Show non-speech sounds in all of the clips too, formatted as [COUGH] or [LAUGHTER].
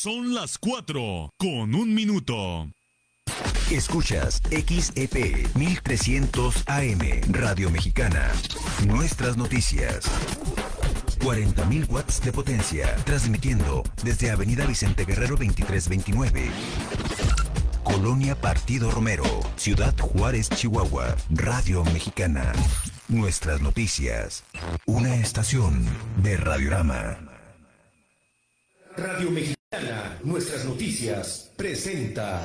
Son las 4 con un minuto. Escuchas XEP 1300 AM Radio Mexicana. Nuestras noticias. 40.000 watts de potencia, transmitiendo desde Avenida Vicente Guerrero 2329. Colonia Partido Romero, Ciudad Juárez, Chihuahua, Radio Mexicana. Nuestras noticias. Una estación de Radiorama. Radio Mexicana, Nuestras noticias, presenta.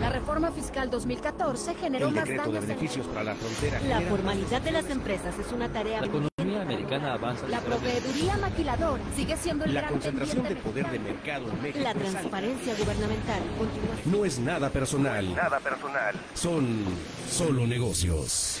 La reforma fiscal 2014 generó El más decreto de daños en beneficios para la frontera. La formalidad de las empresas es una tarea La economía americana avanza. La proveeduría maquiladora sigue siendo el La gran concentración de poder de mercado en México. La es transparencia gubernamental continúa No es nada personal. Nada personal. Son solo negocios.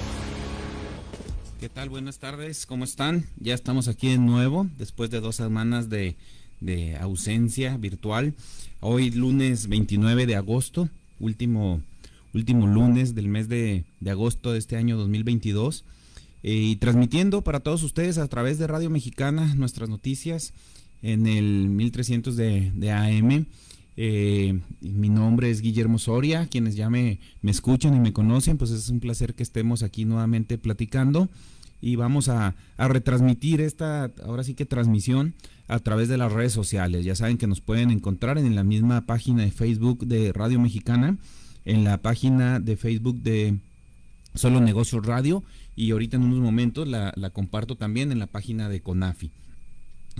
¿Qué tal? Buenas tardes, ¿cómo están? Ya estamos aquí de nuevo, después de dos semanas de, de ausencia virtual. Hoy lunes 29 de agosto, último, último lunes del mes de, de agosto de este año 2022. eh, y transmitiendo para todos ustedes a través de Radio Mexicana nuestras noticias en el 1300 de, de AM. Eh, mi nombre es Guillermo Soria, quienes ya me, me escuchan y me conocen, pues es un placer que estemos aquí nuevamente platicando. Y vamos a, a retransmitir esta, ahora sí que transmisión a través de las redes sociales. Ya saben que nos pueden encontrar en la misma página de Facebook de Radio Mexicana, en la página de Facebook de Solo Negocios Radio. Y ahorita en unos momentos la, la comparto también en la página de Conafi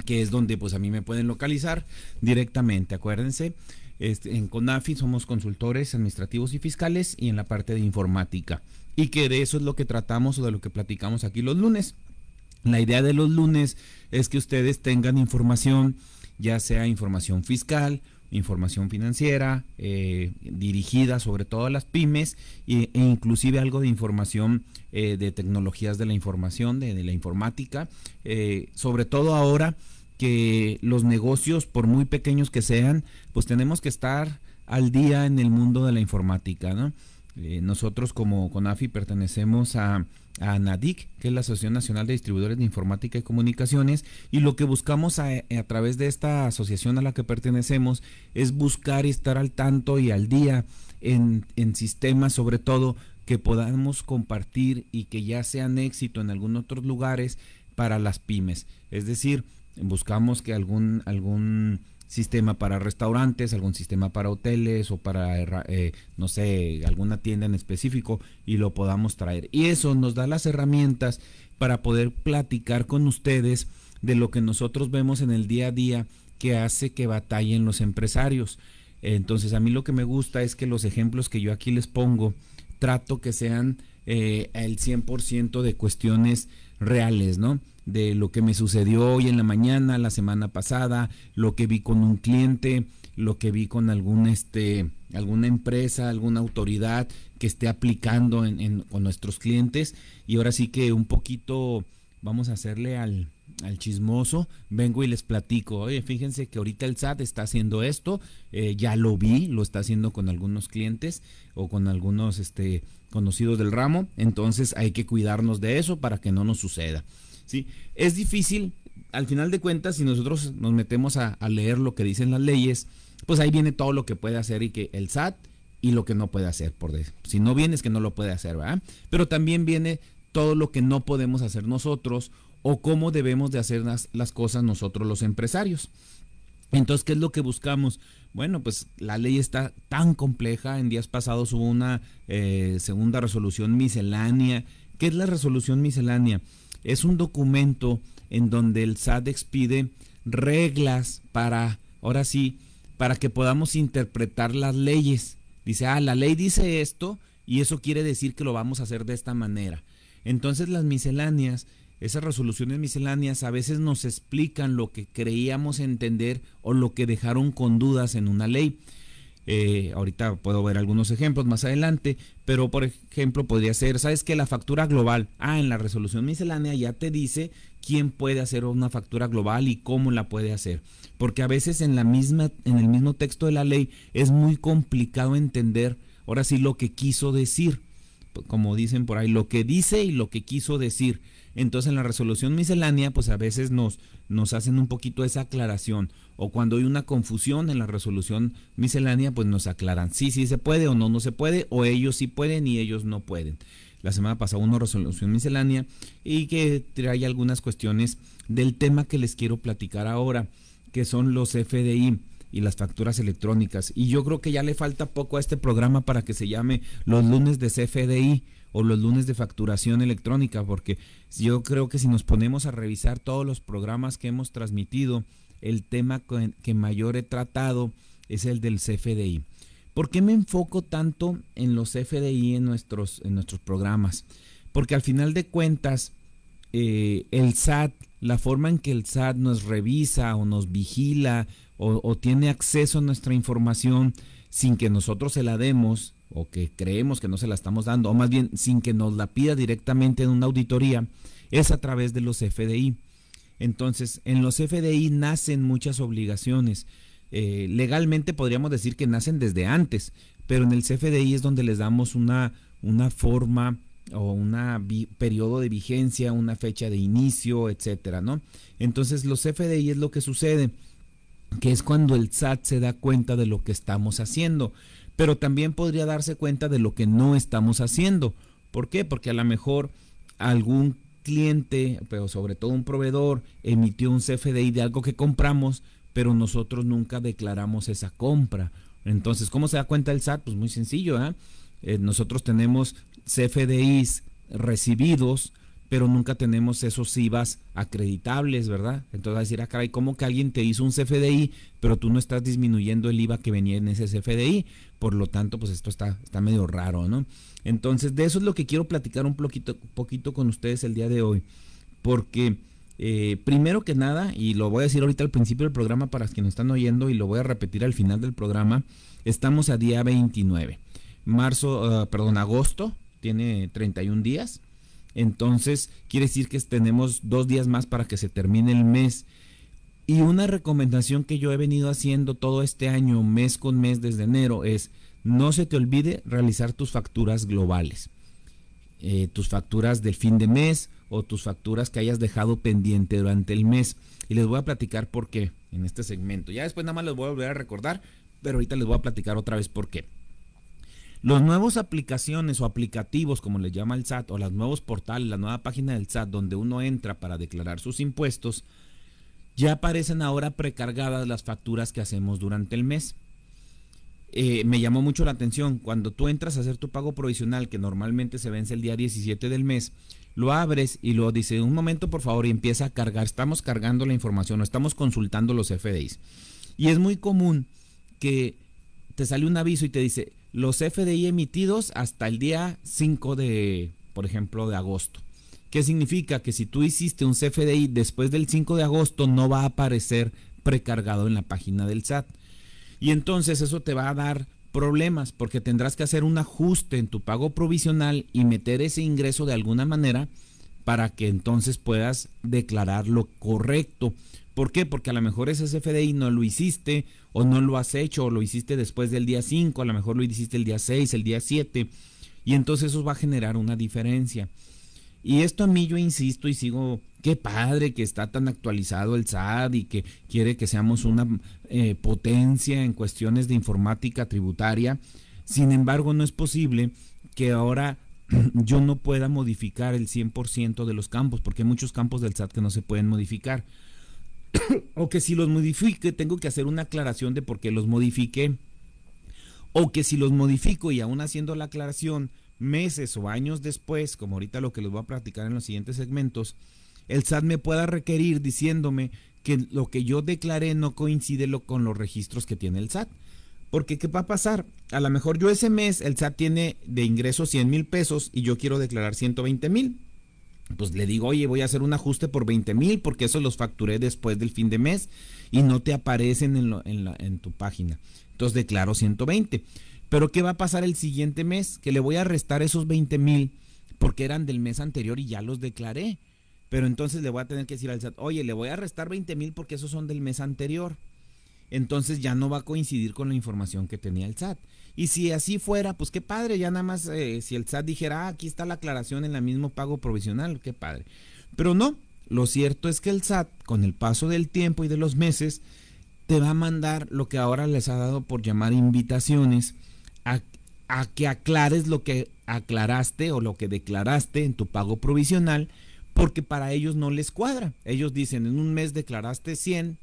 que es donde pues a mí me pueden localizar directamente, acuérdense. Este, en CONAFI somos consultores administrativos y fiscales y en la parte de informática. Y que de eso es lo que tratamos o de lo que platicamos aquí los lunes. La idea de los lunes es que ustedes tengan información, ya sea información fiscal, información financiera, eh, dirigida sobre todo a las pymes e, e inclusive algo de información eh, de tecnologías de la información, de, de la informática, eh, sobre todo ahora que los negocios, por muy pequeños que sean, pues tenemos que estar al día en el mundo de la informática, ¿no? Eh, nosotros como CONAFI pertenecemos a, a NADIC, que es la Asociación Nacional de Distribuidores de Informática y Comunicaciones, y lo que buscamos a, a través de esta asociación a la que pertenecemos es buscar y estar al tanto y al día en, en sistemas, sobre todo, que podamos compartir y que ya sean éxito en algunos otros lugares para las pymes. Es decir, buscamos que algún, algún sistema para restaurantes, algún sistema para hoteles o para, eh, no sé, alguna tienda en específico y lo podamos traer. Y eso nos da las herramientas para poder platicar con ustedes de lo que nosotros vemos en el día a día que hace que batallen los empresarios. Entonces a mí lo que me gusta es que los ejemplos que yo aquí les pongo, trato que sean eh, el 100% de cuestiones reales, ¿no? De lo que me sucedió hoy en la mañana, la semana pasada, lo que vi con un cliente, lo que vi con algún este, alguna empresa, alguna autoridad que esté aplicando en, en, con nuestros clientes. Y ahora sí que un poquito vamos a hacerle al, al chismoso, vengo y les platico, oye, fíjense que ahorita el SAT está haciendo esto, eh, ya lo vi, lo está haciendo con algunos clientes o con algunos este, conocidos del ramo, entonces hay que cuidarnos de eso para que no nos suceda. ¿Sí? Es difícil, al final de cuentas, si nosotros nos metemos a, leer lo que dicen las leyes, pues ahí viene todo lo que puede hacer y que el SAT y lo que no puede hacer, por. Si no viene es que no lo puede hacer, ¿verdad? Pero también viene todo lo que no podemos hacer nosotros o cómo debemos de hacer las, las, cosas nosotros los empresarios. Entonces, ¿qué es lo que buscamos? Bueno, pues la ley está tan compleja. En días pasados hubo una eh, segunda resolución miscelánea. ¿Qué es la resolución miscelánea? Es un documento en donde el SAT expide reglas para, ahora sí, para que podamos interpretar las leyes. Dice, ah, la ley dice esto y eso quiere decir que lo vamos a hacer de esta manera. Entonces las misceláneas esas resoluciones misceláneas a veces nos explican lo que creíamos entender o lo que dejaron con dudas en una ley. Eh, ahorita puedo ver algunos ejemplos más adelante, pero por ejemplo podría ser, ¿sabes que La factura global, ah, en la resolución miscelánea ya te dice quién puede hacer una factura global y cómo la puede hacer. Porque a veces en la misma, en el mismo texto de la ley es muy complicado entender, ahora sí, lo que quiso decir. Como dicen por ahí, lo que dice y lo que quiso decir. Entonces en la resolución miscelánea, pues a veces nos, nos hacen un poquito esa aclaración. O cuando hay una confusión en la resolución miscelánea, pues nos aclaran sí, sí se puede o no, no se puede, o ellos sí pueden y ellos no pueden. La semana pasada una resolución miscelánea y que trae algunas cuestiones del tema que les quiero platicar ahora, que son los FDI y las facturas electrónicas. Y yo creo que ya le falta poco a este programa para que se llame los lunes de CFDI o los lunes de facturación electrónica, porque yo creo que si nos ponemos a revisar todos los programas que hemos transmitido, el tema que mayor he tratado es el del CFDI. ¿Por qué me enfoco tanto en los CFDI en nuestros, en nuestros programas? Porque al final de cuentas, eh, el SAT, la forma en que el SAT nos revisa o nos vigila o, tiene acceso a nuestra información sin que nosotros se la demos, o que creemos que no se la estamos dando, o más bien sin que nos la pida directamente en una auditoría, es a través de los FDI. Entonces, en los FDI nacen muchas obligaciones. Eh, legalmente podríamos decir que nacen desde antes, pero en el CFDI es donde les damos una, una forma o un periodo de vigencia, una fecha de inicio, etcétera, ¿no? Entonces, los FDI es lo que sucede, que es cuando el SAT se da cuenta de lo que estamos haciendo pero también podría darse cuenta de lo que no estamos haciendo. ¿Por qué? Porque a lo mejor algún cliente, pero sobre todo un proveedor, emitió un CFDI de algo que compramos, pero nosotros nunca declaramos esa compra. Entonces, ¿cómo se da cuenta el SAT? Pues muy sencillo, ¿eh? eh nosotros tenemos CFDIs recibidos pero nunca tenemos esos IVAs acreditables, ¿verdad? Entonces a decir, ah, caray, ¿cómo que alguien te hizo un CFDI, pero tú no estás disminuyendo el IVA que venía en ese CFDI? Por lo tanto, pues esto está, está medio raro, ¿no? Entonces, de eso es lo que quiero platicar un poquito, poquito con ustedes el día de hoy, porque eh, primero que nada, y lo voy a decir ahorita al principio del programa para quienes están oyendo y lo voy a repetir al final del programa, estamos a día 29. Marzo, ah, perdón, agosto, tiene 31 días entonces, quiere decir que tenemos dos días más para que se termine el mes. Y una recomendación que yo he venido haciendo todo este año, mes con mes desde enero, es no se te olvide realizar tus facturas globales. Eh, tus facturas del fin de mes o tus facturas que hayas dejado pendiente durante el mes. Y les voy a platicar por qué en este segmento. Ya después nada más les voy a volver a recordar, pero ahorita les voy a platicar otra vez por qué. Los nuevos aplicaciones o aplicativos, como les llama el SAT, o los nuevos portales, la nueva página del SAT donde uno entra para declarar sus impuestos, ya aparecen ahora precargadas las facturas que hacemos durante el mes. Eh, me llamó mucho la atención, cuando tú entras a hacer tu pago provisional, que normalmente se vence el día 17 del mes, lo abres y lo dice, un momento por favor, y empieza a cargar, estamos cargando la información estamos consultando los FDIs. Y es muy común que te sale un aviso y te dice, los FDI emitidos hasta el día 5 de, por ejemplo, de agosto. ¿Qué significa? Que si tú hiciste un CFDI después del 5 de agosto no va a aparecer precargado en la página del SAT. Y entonces eso te va a dar problemas porque tendrás que hacer un ajuste en tu pago provisional y meter ese ingreso de alguna manera para que entonces puedas declarar lo correcto. ¿Por qué? Porque a lo mejor ese CFDI no lo hiciste o no lo has hecho o lo hiciste después del día 5, a lo mejor lo hiciste el día 6, el día 7 y entonces eso va a generar una diferencia. Y esto a mí yo insisto y sigo, qué padre que está tan actualizado el SAT y que quiere que seamos una eh, potencia en cuestiones de informática tributaria. Sin embargo, no es posible que ahora [CLEARS THROAT] yo no pueda modificar el 100% de los campos, porque hay muchos campos del SAT que no se pueden modificar. [CLEARS THROAT] o que si los modifique tengo que hacer una aclaración de por qué los modifique. O que si los modifico y aún haciendo la aclaración meses o años después, como ahorita lo que les voy a platicar en los siguientes segmentos, el SAT me pueda requerir diciéndome que lo que yo declaré no coincide con los registros que tiene el SAT. Porque ¿qué va a pasar? A lo mejor yo ese mes el SAT tiene de ingresos 100 mil pesos y yo quiero declarar 120 mil. pues le digo, oye, voy a hacer un ajuste por 20 mil porque eso los facturé después del fin de mes y no te aparecen en, lo- en la- en tu página. Entonces declaro 120. Pero ¿qué va a pasar el siguiente mes? Que le voy a restar esos 20 mil porque eran del mes anterior y ya los declaré. Pero entonces le voy a tener que decir al SAT, oye, le voy a restar 20 mil porque esos son del mes anterior. Entonces ya no va a coincidir con la información que tenía el SAT. Y si así fuera, pues qué padre, ya nada más eh, si el SAT dijera, ah, aquí está la aclaración en el mismo pago provisional, qué padre. Pero no, lo cierto es que el SAT, con el paso del tiempo y de los meses, te va a mandar lo que ahora les ha dado por llamar invitaciones a, a que aclares lo que aclaraste o lo que declaraste en tu pago provisional, porque para ellos no les cuadra. Ellos dicen, en un mes declaraste 100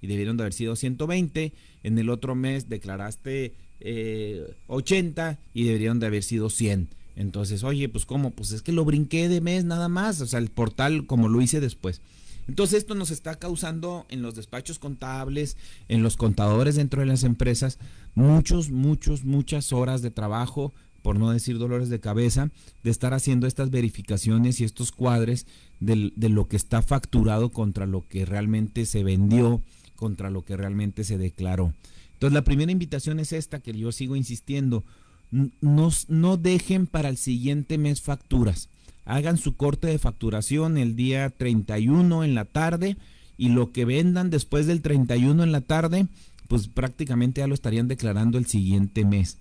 y debieron de haber sido 120, en el otro mes declaraste eh, 80 y deberían de haber sido 100. Entonces, oye, pues cómo, pues es que lo brinqué de mes nada más, o sea, el portal como lo hice después. Entonces esto nos está causando en los despachos contables, en los contadores dentro de las empresas, muchos, muchos, muchas horas de trabajo, por no decir dolores de cabeza, de estar haciendo estas verificaciones y estos cuadres de, lo que está facturado contra lo que realmente se vendió, contra lo que realmente se declaró. Entonces la primera invitación es esta, que yo sigo insistiendo, no, no dejen para el siguiente mes facturas hagan su corte de facturación el día 31 en la tarde y lo que vendan después del 31 en la tarde, pues prácticamente ya lo estarían declarando el siguiente mes.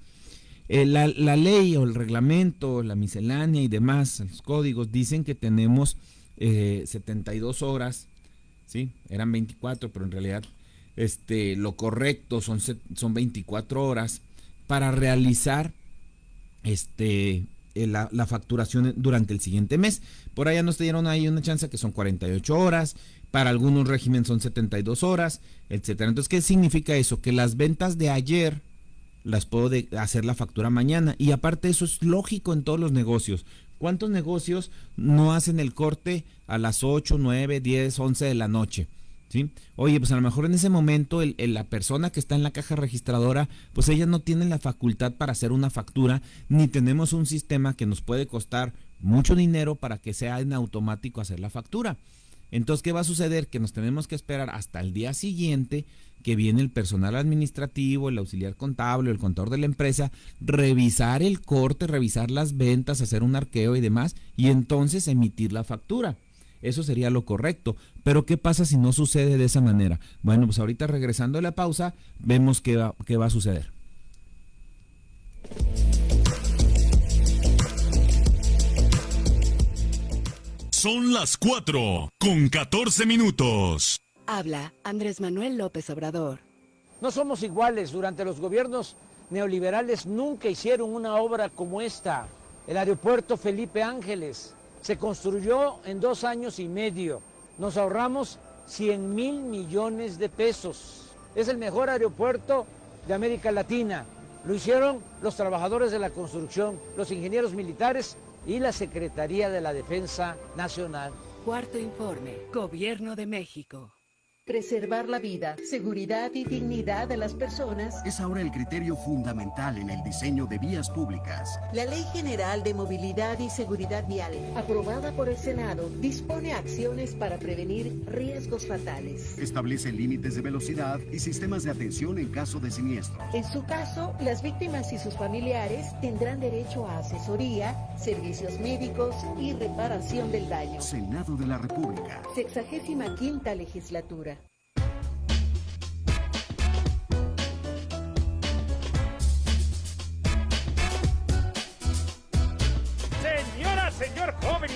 Eh, la, la ley o el reglamento, la miscelánea y demás, los códigos dicen que tenemos eh, 72 horas, ¿sí? Eran 24, pero en realidad este, lo correcto son, son 24 horas para realizar este, eh, la, la facturación durante el siguiente mes. Por allá nos dieron ahí una chance que son 48 horas, para algunos régimen son 72 horas, etcétera. Entonces, ¿qué significa eso? Que las ventas de ayer las puedo hacer la factura mañana. Y aparte eso es lógico en todos los negocios. ¿Cuántos negocios no hacen el corte a las 8, 9, 10, 11 de la noche? ¿Sí? Oye, pues a lo mejor en ese momento el- la persona que está en la caja registradora, pues ella no tiene la facultad para hacer una factura, ni tenemos un sistema que nos puede costar mucho dinero para que sea en automático hacer la factura. Entonces, ¿qué va a suceder? Que nos tenemos que esperar hasta el día siguiente que viene el personal administrativo, el auxiliar contable, el contador de la empresa, revisar el corte, revisar las ventas, hacer un arqueo y demás, y entonces emitir la factura. Eso sería lo correcto. Pero ¿qué pasa si no sucede de esa manera? Bueno, pues ahorita regresando a la pausa, vemos qué va, qué va a suceder. Son las 4 con 14 minutos. Habla Andrés Manuel López Obrador. No somos iguales. Durante los gobiernos neoliberales nunca hicieron una obra como esta. El aeropuerto Felipe Ángeles se construyó en dos años y medio. Nos ahorramos 100 mil millones de pesos. Es el mejor aeropuerto de América Latina. Lo hicieron los trabajadores de la construcción, los ingenieros militares y la Secretaría de la Defensa Nacional. Cuarto informe. Gobierno de México. Preservar la vida, seguridad y dignidad de las personas. Es ahora el criterio fundamental en el diseño de vías públicas. La Ley General de Movilidad y Seguridad Vial, aprobada por el Senado, dispone acciones para prevenir riesgos fatales. Establece límites de velocidad y sistemas de atención en caso de siniestro. En su caso, las víctimas y sus familiares tendrán derecho a asesoría, servicios médicos y reparación del daño. Senado de la República. Sexagésima quinta legislatura.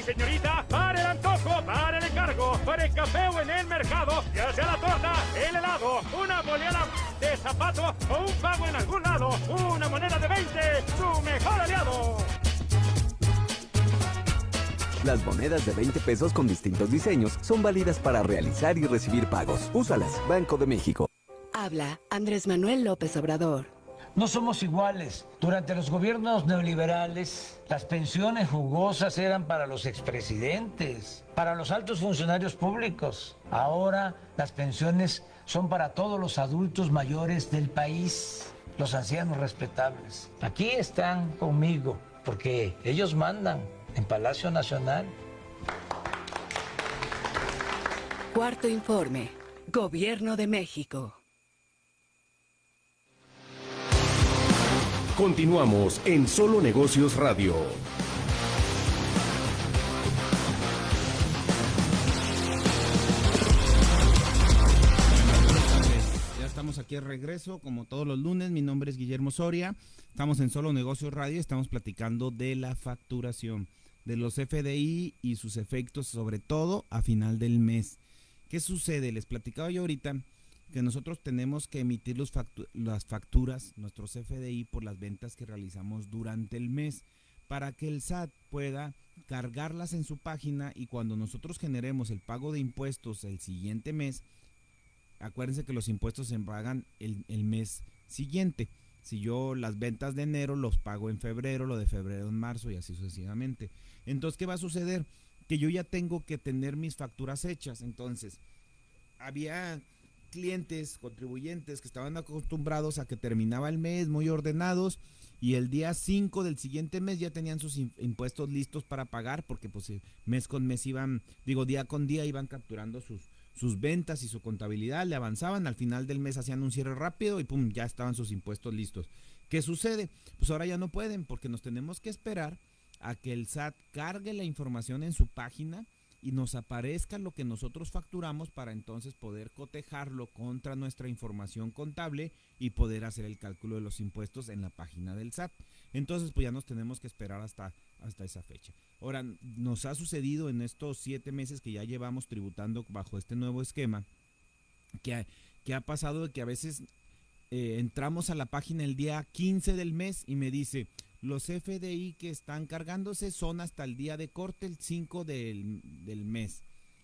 Señorita, para el antojo, para el encargo, para el café o en el mercado, ya sea la torta, el helado, una boleada de zapato o un pago en algún lado, una moneda de 20, su mejor aliado. Las monedas de 20 pesos con distintos diseños son válidas para realizar y recibir pagos. Úsalas, Banco de México. Habla Andrés Manuel López Obrador. No somos iguales. Durante los gobiernos neoliberales, las pensiones jugosas eran para los expresidentes, para los altos funcionarios públicos. Ahora las pensiones son para todos los adultos mayores del país, los ancianos respetables. Aquí están conmigo, porque ellos mandan en Palacio Nacional. Cuarto informe. Gobierno de México. Continuamos en Solo Negocios Radio. Ya estamos aquí de regreso, como todos los lunes. Mi nombre es Guillermo Soria. Estamos en Solo Negocios Radio. Estamos platicando de la facturación, de los FDI y sus efectos, sobre todo a final del mes. ¿Qué sucede? Les platicaba yo ahorita que nosotros tenemos que emitir las facturas, nuestros FDI, por las ventas que realizamos durante el mes, para que el SAT pueda cargarlas en su página y cuando nosotros generemos el pago de impuestos el siguiente mes, acuérdense que los impuestos se pagan el mes siguiente. Si yo las ventas de enero los pago en febrero, lo de febrero en marzo y así sucesivamente. Entonces, ¿qué va a suceder? Que yo ya tengo que tener mis facturas hechas. Entonces, había clientes, contribuyentes que estaban acostumbrados a que terminaba el mes muy ordenados y el día 5 del siguiente mes ya tenían sus impuestos listos para pagar porque pues eh, mes con mes iban, digo día con día iban capturando sus, sus ventas y su contabilidad, le avanzaban, al final del mes hacían un cierre rápido y pum, ya estaban sus impuestos listos. ¿Qué sucede? Pues ahora ya no pueden porque nos tenemos que esperar a que el SAT cargue la información en su página y nos aparezca lo que nosotros facturamos para entonces poder cotejarlo contra nuestra información contable y poder hacer el cálculo de los impuestos en la página del SAT. Entonces, pues ya nos tenemos que esperar hasta, hasta esa fecha. Ahora, nos ha sucedido en estos siete meses que ya llevamos tributando bajo este nuevo esquema, que, que ha pasado de que a veces eh, entramos a la página el día 15 del mes y me dice, los FDI que están cargándose son hasta el día de corte, el 5 del, mes.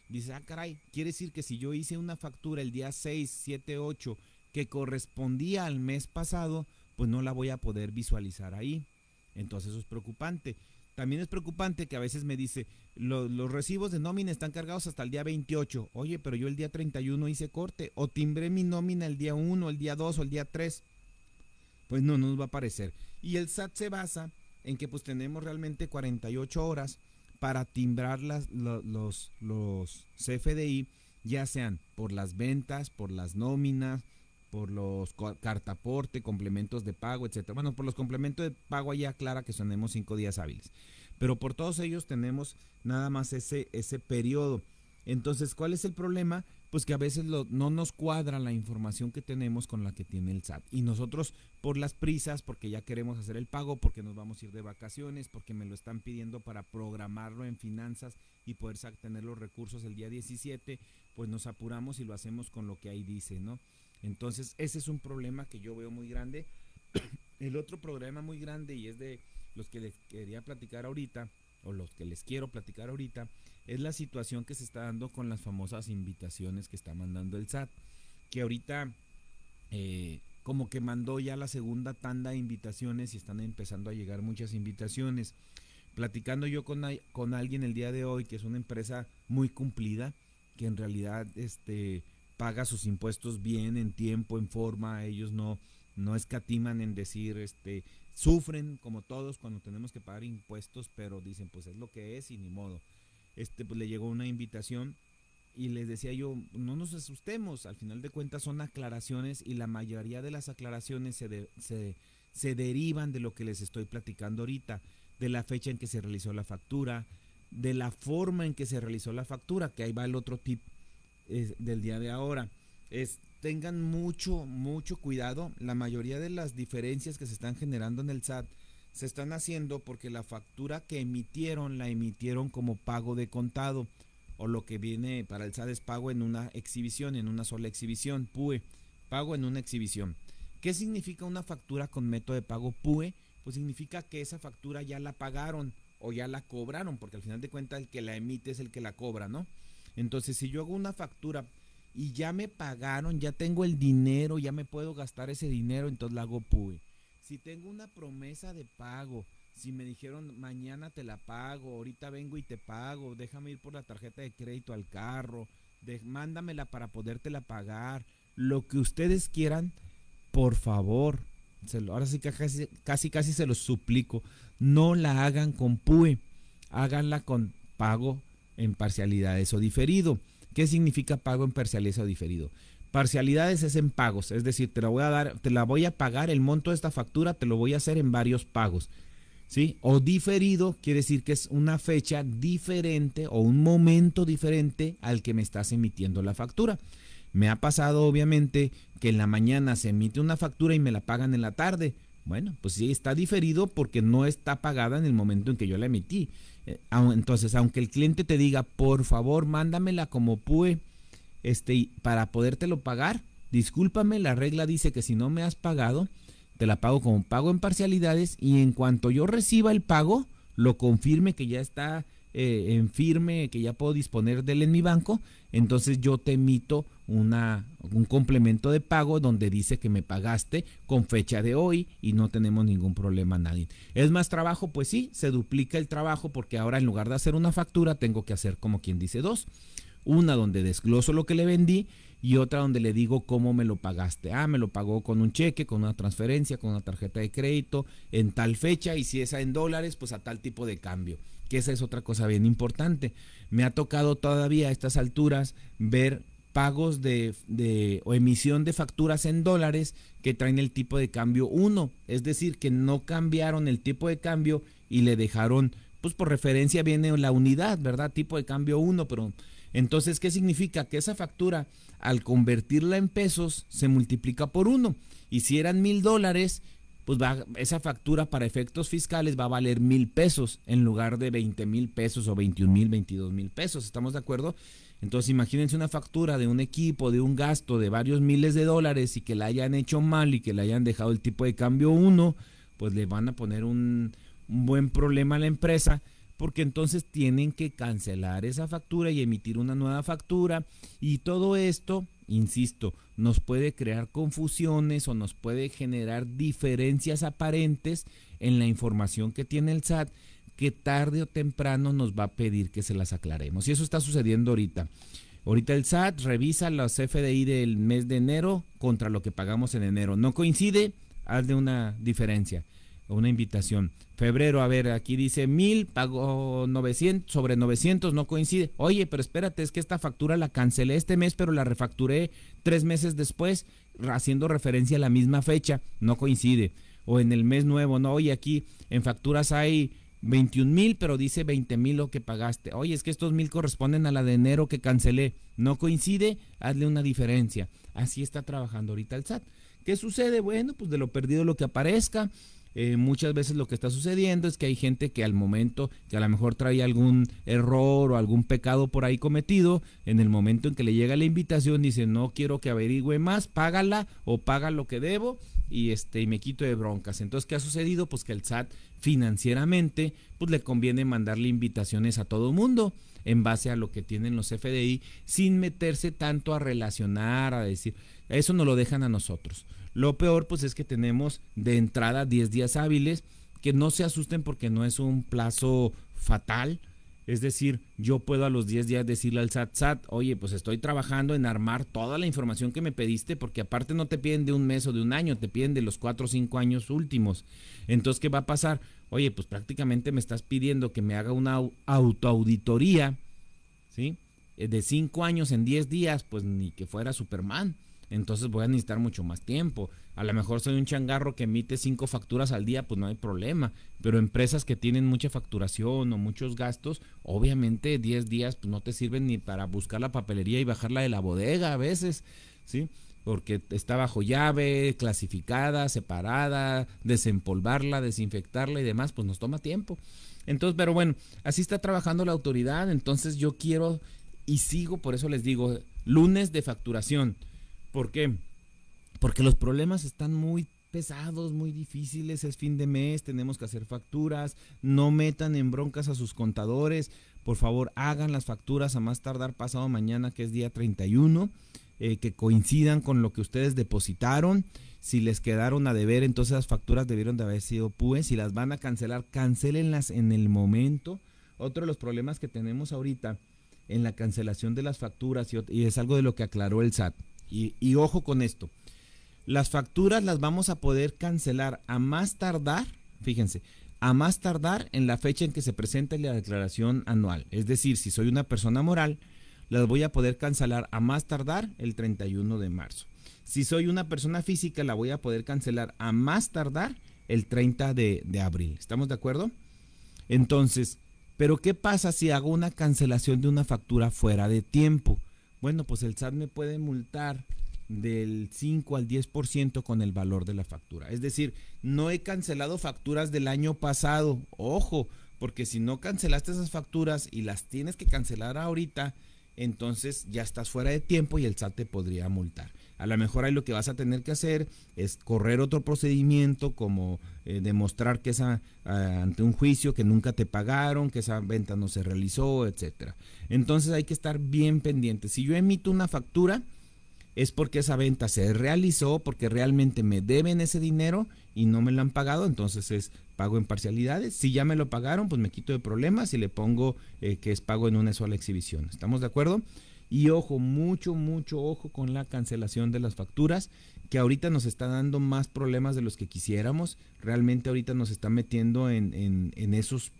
Dice, ah, caray, quiere decir que si yo hice una factura el día 6, 7, 8 que correspondía al mes pasado, pues no la voy a poder visualizar ahí. Entonces eso es preocupante. También es preocupante que a veces me dice, los recibos de nómina están cargados hasta el día 28. Oye, pero yo el día 31 hice corte o timbré mi nómina el día 1, el día 2 o el día 3 pues no nos va a aparecer. Y el SAT se basa en que pues tenemos realmente 48 horas para timbrar las, los, los, CFDI, ya sean por las ventas, por las nóminas, por los cartaporte, complementos de pago, etcétera. Bueno, por los complementos de pago ya aclara que tenemos cinco días hábiles. Pero por todos ellos tenemos nada más ese, ese periodo. Entonces, ¿cuál es el problema? Pues que a veces no nos cuadra la información que tenemos con la que tiene el SAT. Y nosotros por las prisas, porque ya queremos hacer el pago, porque nos vamos a ir de vacaciones, porque me lo están pidiendo para programarlo en finanzas y poder tener los recursos el día 17, pues nos apuramos y lo hacemos con lo que ahí dice, ¿no? Entonces ese es un problema que yo veo muy grande. [COUGHS] el otro problema muy grande y es de los que les quería platicar ahorita, o los que les quiero platicar ahorita, es la situación que se está dando con las famosas invitaciones que está mandando el SAT, que ahorita eh, como que mandó ya la segunda tanda de invitaciones y están empezando a llegar muchas invitaciones. Platicando yo con, con alguien el día de hoy, que es una empresa muy cumplida, que en realidad este, paga sus impuestos bien, en tiempo, en forma, ellos no, no escatiman en decir, este, sufren como todos cuando tenemos que pagar impuestos, pero dicen, pues es lo que es y ni modo este, pues le llegó una invitación y les decía yo, no nos asustemos, al final de cuentas son aclaraciones y la mayoría de las aclaraciones se, se, se derivan de lo que les estoy platicando ahorita, de la fecha en que se realizó la factura, de la forma en que se realizó la factura, que ahí va el otro tip del día de ahora. Es, tengan mucho, mucho cuidado. La mayoría de las diferencias que se están generando en el SAT se están haciendo porque la factura que emitieron la emitieron como pago de contado o lo que viene para el SAT es pago en una exhibición, en una sola exhibición, PUE, pago en una exhibición. ¿Qué significa una factura con método de pago PUE? Pues significa que esa factura ya la pagaron o ya la cobraron, porque al final de cuentas el que la emite es el que la cobra, ¿no? Entonces, si yo hago una factura y ya me pagaron, ya tengo el dinero, ya me puedo gastar ese dinero, entonces la hago PUE. Si tengo una promesa de pago, si me dijeron mañana te la pago, ahorita vengo y te pago, déjame ir por la tarjeta de crédito al carro, mándamela para podértela pagar, lo que ustedes quieran, por favor, ahora sí que casi, casi casi se los suplico, no la hagan con PUE, háganla con pago en parcialidades o diferido. ¿Qué significa pago en parcialidades o diferido? Parcialidades es en pagos, es decir, te la voy a dar, te la voy a pagar el monto de esta factura, te lo voy a hacer en varios pagos. ¿Sí? O diferido quiere decir que es una fecha diferente o un momento diferente al que me estás emitiendo la factura. Me ha pasado obviamente que en la mañana se emite una factura y me la pagan en la tarde. Bueno, pues sí está diferido porque no está pagada en el momento en que yo la emití. Eh, entonces, aunque el cliente te diga, por favor, mándamela como PUE este, para podértelo pagar, discúlpame, la regla dice que si no me has pagado, te la pago como pago en parcialidades y en cuanto yo reciba el pago, lo confirme que ya está eh, en firme, que ya puedo disponer de él en mi banco, entonces yo te emito una, un complemento de pago donde dice que me pagaste con fecha de hoy y no tenemos ningún problema nadie. ¿Es más trabajo? Pues sí, se duplica el trabajo porque ahora en lugar de hacer una factura tengo que hacer como quien dice dos. Una donde desgloso lo que le vendí y otra donde le digo cómo me lo pagaste. Ah, me lo pagó con un cheque, con una transferencia, con una tarjeta de crédito, en tal fecha y si es en dólares, pues a tal tipo de cambio. Que esa es otra cosa bien importante. Me ha tocado todavía a estas alturas ver pagos de, de, o emisión de facturas en dólares que traen el tipo de cambio 1, es decir, que no cambiaron el tipo de cambio y le dejaron, pues por referencia viene la unidad, ¿verdad? Tipo de cambio 1, pero entonces, ¿qué significa? Que esa factura, al convertirla en pesos, se multiplica por uno. Y si eran mil dólares, pues va, esa factura para efectos fiscales va a valer mil pesos en lugar de 20 mil pesos o 21 mil, 22 mil pesos. ¿Estamos de acuerdo? Entonces imagínense una factura de un equipo, de un gasto de varios miles de dólares y que la hayan hecho mal y que le hayan dejado el tipo de cambio uno, pues le van a poner un, un buen problema a la empresa porque entonces tienen que cancelar esa factura y emitir una nueva factura y todo esto, insisto, nos puede crear confusiones o nos puede generar diferencias aparentes en la información que tiene el SAT que tarde o temprano nos va a pedir que se las aclaremos. Y eso está sucediendo ahorita. Ahorita el SAT revisa los FDI del mes de enero contra lo que pagamos en enero. No coincide, hazle una diferencia una invitación. Febrero, a ver, aquí dice mil, pago 900, sobre 900, no coincide. Oye, pero espérate, es que esta factura la cancelé este mes, pero la refacturé tres meses después, haciendo referencia a la misma fecha, no coincide. O en el mes nuevo, no, oye, aquí en facturas hay 21 mil, pero dice 20 mil lo que pagaste. Oye, es que estos mil corresponden a la de enero que cancelé. No coincide, hazle una diferencia. Así está trabajando ahorita el SAT. ¿Qué sucede? Bueno, pues de lo perdido lo que aparezca. Eh, muchas veces lo que está sucediendo es que hay gente que al momento, que a lo mejor trae algún error o algún pecado por ahí cometido, en el momento en que le llega la invitación dice, no quiero que averigüe más, págala o paga lo que debo y este y me quito de broncas. Entonces, ¿qué ha sucedido? Pues que el SAT financieramente pues le conviene mandarle invitaciones a todo mundo en base a lo que tienen los FDI sin meterse tanto a relacionar, a decir, eso no lo dejan a nosotros. Lo peor pues es que tenemos de entrada 10 días hábiles, que no se asusten porque no es un plazo fatal. Es decir, yo puedo a los 10 días decirle al SAT, SAT, oye, pues estoy trabajando en armar toda la información que me pediste, porque aparte no te piden de un mes o de un año, te piden de los 4 o 5 años últimos. Entonces, ¿qué va a pasar? Oye, pues prácticamente me estás pidiendo que me haga una autoauditoría, ¿sí? Eh, de 5 años en 10 días, pues ni que fuera Superman entonces voy a necesitar mucho más tiempo. A lo mejor soy un changarro que emite cinco facturas al día, pues no hay problema. Pero empresas que tienen mucha facturación o muchos gastos, obviamente 10 días pues no te sirven ni para buscar la papelería y bajarla de la bodega a veces, ¿sí? Porque está bajo llave, clasificada, separada, desempolvarla, desinfectarla y demás, pues nos toma tiempo. Entonces, pero bueno, así está trabajando la autoridad. Entonces yo quiero y sigo, por eso les digo, lunes de facturación ¿Por qué? Porque los problemas están muy pesados, muy difíciles, es fin de mes, tenemos que hacer facturas, no metan en broncas a sus contadores, por favor hagan las facturas a más tardar pasado mañana que es día 31, eh, que coincidan con lo que ustedes depositaron, si les quedaron a deber, entonces las facturas debieron de haber sido PUE, si las van a cancelar, cancelenlas en el momento. Otro de los problemas que tenemos ahorita en la cancelación de las facturas, y es algo de lo que aclaró el SAT, y, ojo con esto. Las facturas las vamos a poder cancelar a más tardar, fíjense, a más tardar en la fecha en que se presente la declaración anual. Es decir, si soy una persona moral, las voy a poder cancelar a más tardar el 31 de marzo. Si soy una persona física, la voy a poder cancelar a más tardar el 30 de, de abril. ¿Estamos de acuerdo? Entonces, pero ¿qué pasa si hago una cancelación de una factura fuera de tiempo? Bueno, pues el SAT me puede multar del 5 al 10% con el valor de la factura. Es decir, no he cancelado facturas del año pasado. Ojo, porque si no cancelaste esas facturas y las tienes que cancelar ahorita, entonces ya estás fuera de tiempo y el SAT te podría multar. A lo mejor ahí lo que vas a tener que hacer es correr otro procedimiento como eh, demostrar que esa ah, ante un juicio que nunca te pagaron, que esa venta no se realizó, etcétera. Entonces hay que estar bien pendiente. Si yo emito una factura es porque esa venta se realizó, porque realmente me deben ese dinero y no me lo han pagado, entonces es pago en parcialidades. Si ya me lo pagaron, pues me quito de problemas y le pongo eh, que es pago en una sola exhibición. ¿Estamos de acuerdo? Y ojo, mucho, mucho ojo con la cancelación de las facturas, que ahorita nos está dando más problemas de los que quisiéramos. Realmente ahorita nos está metiendo en, esos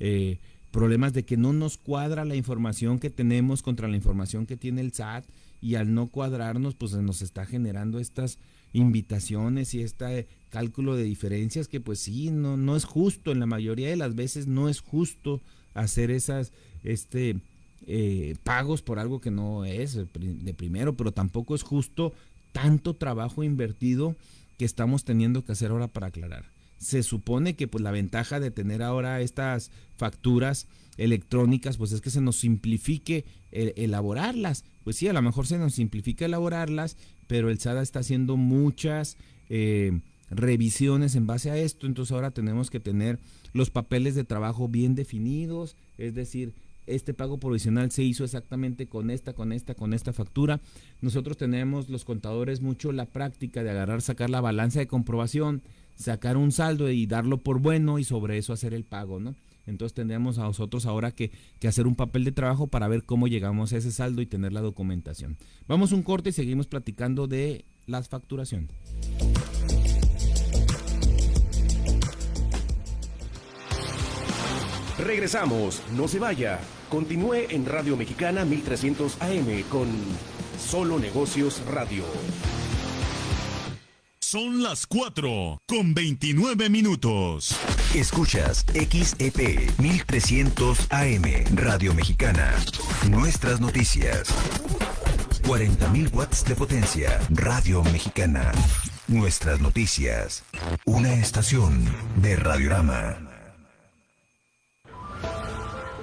eh, problemas de que no nos cuadra la información que tenemos contra la información que tiene el SAT y al no cuadrarnos, pues nos está generando estas invitaciones y este cálculo de diferencias que pues sí, no, no es justo, en la mayoría de las veces no es justo hacer esas, este, eh, pagos por algo que no es de primero, pero tampoco es justo tanto trabajo invertido que estamos teniendo que hacer ahora para aclarar. Se supone que pues la ventaja de tener ahora estas facturas electrónicas pues es que se nos simplifique elaborarlas. Pues sí, a lo mejor se nos simplifica elaborarlas, pero el SADA está haciendo muchas eh, revisiones en base a esto, entonces ahora tenemos que tener los papeles de trabajo bien definidos, es decir, este pago provisional se hizo exactamente con esta, con esta, con esta factura. Nosotros tenemos los contadores mucho la práctica de agarrar, sacar la balanza de comprobación, sacar un saldo y darlo por bueno y sobre eso hacer el pago, ¿no? Entonces tendríamos a nosotros ahora que, que, hacer un papel de trabajo para ver cómo llegamos a ese saldo y tener la documentación. Vamos un corte y seguimos platicando de las facturación. Regresamos, no se vaya. Continúe en Radio Mexicana 1300 AM con Solo Negocios Radio. Son las 4 con 29 minutos. Escuchas XEP 1300 AM Radio Mexicana. Nuestras noticias. 40.000 watts de potencia. Radio Mexicana. Nuestras noticias. Una estación de Radiorama.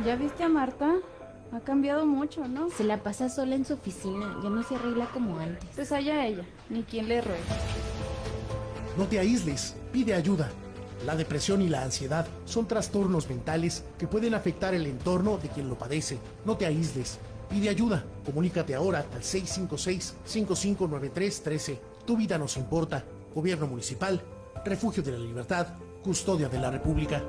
¿Ya viste a Marta? Ha cambiado mucho, ¿no? Se la pasa sola en su oficina, ya no se arregla como antes. Pues allá ella, ni quien le ruega. No te aísles, pide ayuda. La depresión y la ansiedad son trastornos mentales que pueden afectar el entorno de quien lo padece. No te aísles, pide ayuda. Comunícate ahora al 656-559313. Tu vida nos importa. Gobierno Municipal, Refugio de la Libertad, Custodia de la República.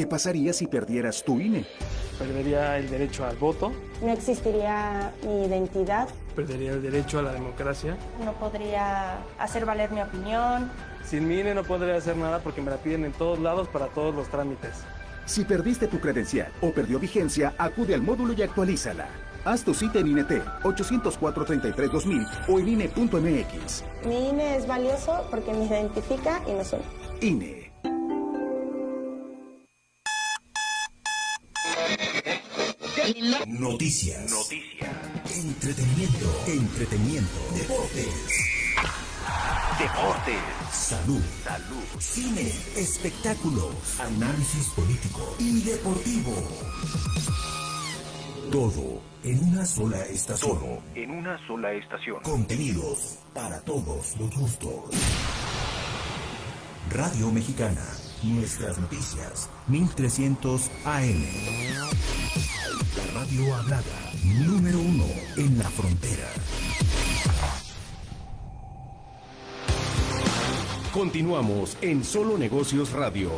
¿Qué pasaría si perdieras tu INE? Perdería el derecho al voto. No existiría mi identidad. Perdería el derecho a la democracia. No podría hacer valer mi opinión. Sin mi INE no podría hacer nada porque me la piden en todos lados para todos los trámites. Si perdiste tu credencial o perdió vigencia, acude al módulo y actualízala. Haz tu cita en INET 804-33-2000 o en INE.mx. Mi INE es valioso porque me identifica y nos une. INE. Noticias. Noticias. Entretenimiento. Entretenimiento. Deportes. Deportes. Salud. Salud. Cine. Espectáculos. Análisis político y deportivo. Todo en una sola estación. Todo en una sola estación. Contenidos para todos los gustos. Radio Mexicana. Nuestras noticias. 1300 AM. La radio hablada. Número uno en la frontera. Continuamos en Solo Negocios Radio.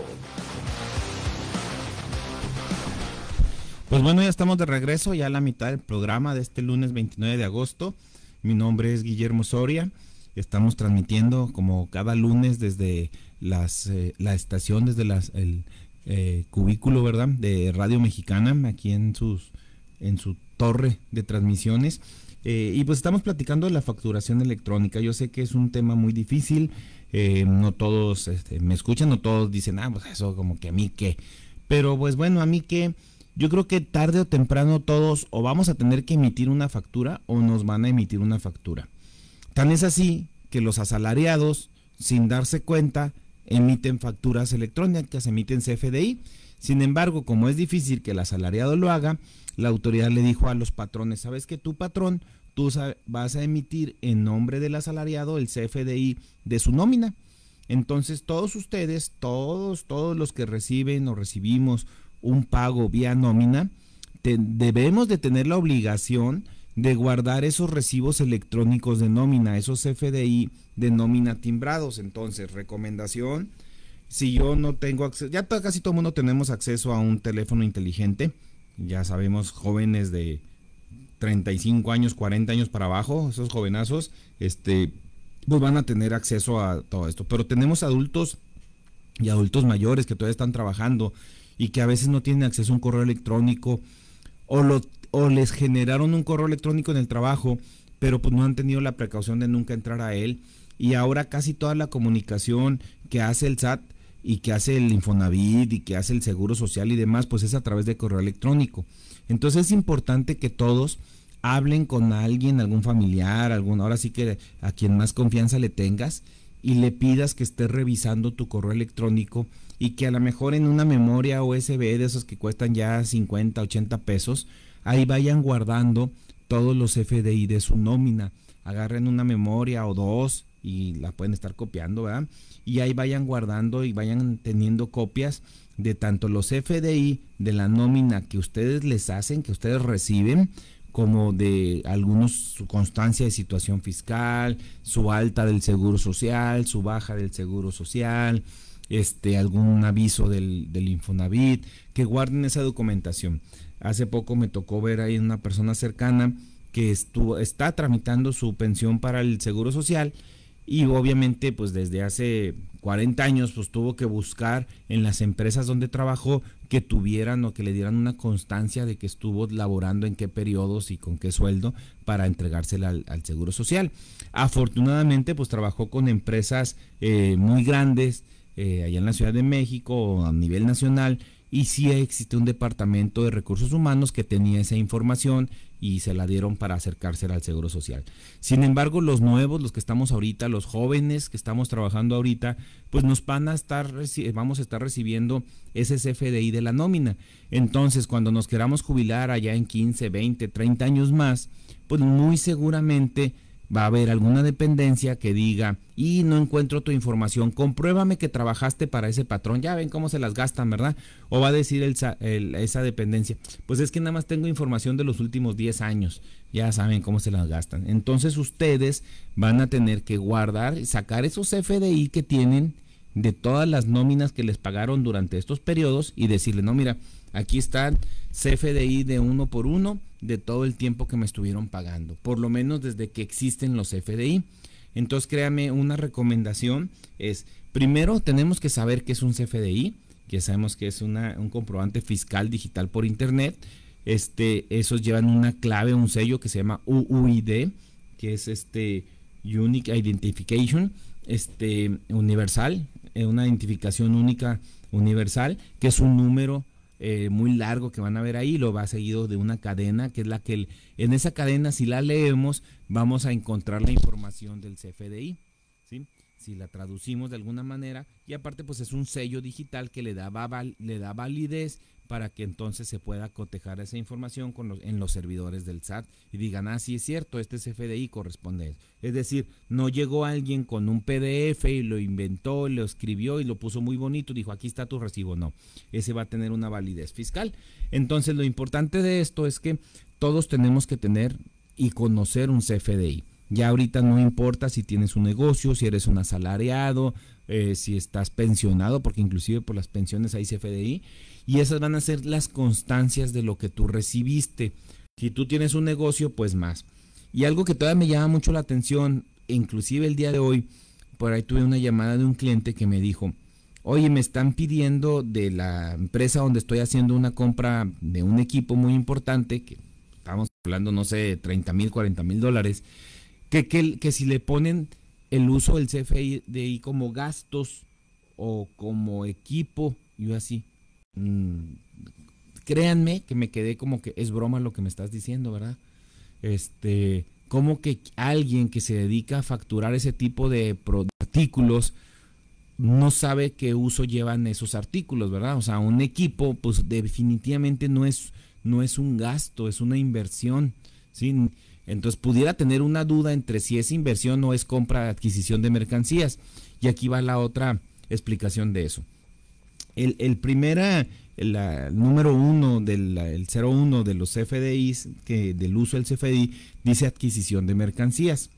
Pues bueno, ya estamos de regreso, ya a la mitad del programa de este lunes 29 de agosto. Mi nombre es Guillermo Soria. Estamos transmitiendo como cada lunes desde las, eh, la estación, desde las, el eh, cubículo, ¿verdad? De Radio Mexicana, aquí en sus en su torre de transmisiones. Eh, y pues estamos platicando de la facturación electrónica. Yo sé que es un tema muy difícil. eh, no todos este, me escuchan, no todos dicen, ah, pues eso como que a mí qué. Pero pues bueno, a mí que yo creo que tarde o temprano todos o vamos a tener que emitir una factura o nos van a emitir una factura. Tan es así que los asalariados, sin darse cuenta, emiten facturas electrónicas, emiten CFDI. Sin embargo, como es difícil que el asalariado lo haga, la autoridad le dijo a los patrones, ¿sabes que tu patrón, tú vas a emitir en nombre del asalariado el CFDI de su nómina? Entonces todos ustedes, todos, todos los que reciben o recibimos un pago vía nómina, debemos de tener la obligación de guardar esos recibos electrónicos de nómina, esos FDI de nómina timbrados. Entonces, recomendación, si yo no tengo acceso, ya casi todo el mundo tenemos acceso a un teléfono inteligente, ya sabemos jóvenes de 35 años, 40 años para abajo, esos jovenazos, este, pues van a tener acceso a todo esto. Pero tenemos adultos y adultos mayores que todavía están trabajando y que a veces no tienen acceso a un correo electrónico o, lo, o les generaron un correo electrónico en el trabajo, pero pues no han tenido la precaución de nunca entrar a él y ahora casi toda la comunicación que hace el SAT y que hace el Infonavit y que hace el Seguro Social y demás, pues es a través de correo electrónico. Entonces es importante que todos hablen con alguien, algún familiar, algún, ahora sí que a quien más confianza le tengas y le pidas que esté revisando tu correo electrónico y que a lo mejor en una memoria USB de esos que cuestan ya 50, 80 pesos, ahí vayan guardando todos los FDI de su nómina. Agarren una memoria o dos y la pueden estar copiando, ¿verdad? Y ahí vayan guardando y vayan teniendo copias de tanto los FDI de la nómina que ustedes les hacen, que ustedes reciben, como de algunos su constancia de situación fiscal, su alta del seguro social, su baja del seguro social, este algún aviso del, del Infonavit, que guarden esa documentación. Hace poco me tocó ver ahí una persona cercana que estuvo, está tramitando su pensión para el seguro social y obviamente pues desde hace 40 años pues tuvo que buscar en las empresas donde trabajó que tuvieran o que le dieran una constancia de que estuvo laborando en qué periodos y con qué sueldo para entregársela al, seguro social. Afortunadamente pues trabajó con empresas eh, muy grandes eh, allá en la Ciudad de México a nivel nacional y sí existe un departamento de recursos humanos que tenía esa información y se la dieron para acercársela al Seguro Social. Sin embargo, los nuevos, los que estamos ahorita, los jóvenes que estamos trabajando ahorita, pues nos van a estar, reci- vamos a estar recibiendo ese CFDI de la nómina. Entonces, cuando nos queramos jubilar allá en 15, 20, 30 años más, pues muy seguramente va a haber alguna dependencia que diga, y no encuentro tu información, compruébame que trabajaste para ese patrón, ya ven cómo se las gastan, ¿verdad? O va a decir esa dependencia, pues es que nada más tengo información de los últimos 10 años, ya saben cómo se las gastan. Entonces ustedes van a tener que guardar, sacar esos FDI que tienen de todas las nóminas que les pagaron durante estos periodos y decirle, no, mira, aquí están CFDI de uno por uno de todo el tiempo que me estuvieron pagando, por lo menos desde que existen los FDI. Entonces, créame, una recomendación es, primero tenemos que saber qué es un CFDI, que sabemos que es un comprobante fiscal digital por internet. Este, esos llevan una clave, un sello que se llama UUID, que es este Unique Identification, este universal, eh, una identificación única universal, que es un número eh, muy largo que van a ver ahí, lo va seguido de una cadena, que es la que en esa cadena, si la leemos, vamos a encontrar la información del CFDI, ¿sí? Si la traducimos de alguna manera, y aparte pues es un sello digital que le da, le da validez para que entonces se pueda cotejar esa información con los, en los servidores del SAT y digan, ah, sí es cierto, este CFDI corresponde a eso. Es decir, no llegó alguien con un PDF y lo inventó, lo escribió y lo puso muy bonito, dijo, aquí está tu recibo. No, ese va a tener una validez fiscal. Entonces, lo importante de esto es que todos tenemos que tener y conocer un CFDI. Ya ahorita no importa si tienes un negocio, si eres un asalariado, eh, si estás pensionado, porque inclusive por las pensiones hay CFDI, y esas van a ser las constancias de lo que tú recibiste. Si tú tienes un negocio, pues más. Y algo que todavía me llama mucho la atención, inclusive el día de hoy, por ahí tuve una llamada de un cliente que me dijo, oye, me están pidiendo de la empresa donde estoy haciendo una compra de un equipo muy importante, que estamos hablando, no sé, 30 mil, 40 mil dólares, que, que, que si le ponen el uso del CFDI como gastos o como equipo, yo así, mm, créanme que me quedé como que es broma lo que me estás diciendo, ¿verdad? Este, como que alguien que se dedica a facturar ese tipo de artículos no sabe qué uso llevan esos artículos, ¿verdad? O sea, un equipo, pues definitivamente no es, no es un gasto, es una inversión, ¿sí? Entonces pudiera tener una duda entre si es inversión o es compra, adquisición de mercancías. Y aquí va la otra explicación de eso. El, el el, número uno del el 01 de los CFDIs, que del uso del CFDI, dice adquisición de mercancías.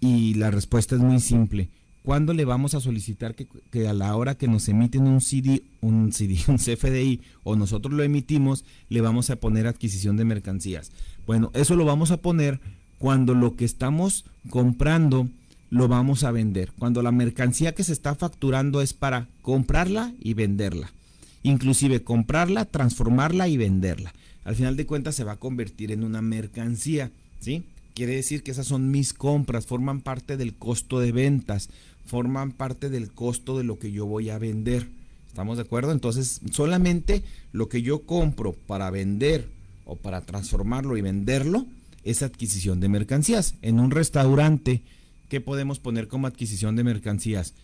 Y la respuesta es muy simple. ¿Cuándo le vamos a solicitar que, que, a la hora que nos emiten un CD, un CD, [LAUGHS] un CFDI o nosotros lo emitimos, le vamos a poner adquisición de mercancías? Bueno, eso lo vamos a poner cuando lo que estamos comprando lo vamos a vender. Cuando la mercancía que se está facturando es para comprarla y venderla. Inclusive comprarla, transformarla y venderla. Al final de cuentas se va a convertir en una mercancía, ¿sí? Quiere decir que esas son mis compras, forman parte del costo de ventas, forman parte del costo de lo que yo voy a vender. ¿Estamos de acuerdo? Entonces, solamente lo que yo compro para vender o para transformarlo y venderlo es adquisición de mercancías. En un restaurante, ¿qué podemos poner como adquisición de mercancías?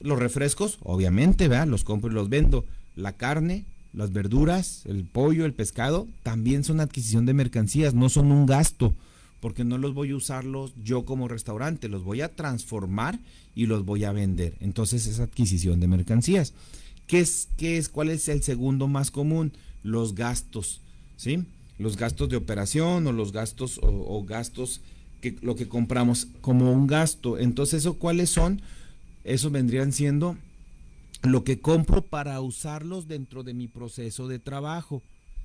Los refrescos, obviamente, ¿verdad? Los compro y los vendo. La carne, las verduras, el pollo, el pescado, también son adquisición de mercancías, no son un gasto, porque no los voy a usarlos yo como restaurante, los voy a transformar y los voy a vender. Entonces es adquisición de mercancías. ¿Qué es, qué es, cuál es el segundo más común? Los gastos, ¿sí? Los gastos de operación o los gastos o, gastos que lo que compramos como un gasto. Entonces, ¿eso cuáles son? Esos vendrían siendo lo que compro para usarlos dentro de mi proceso de trabajo.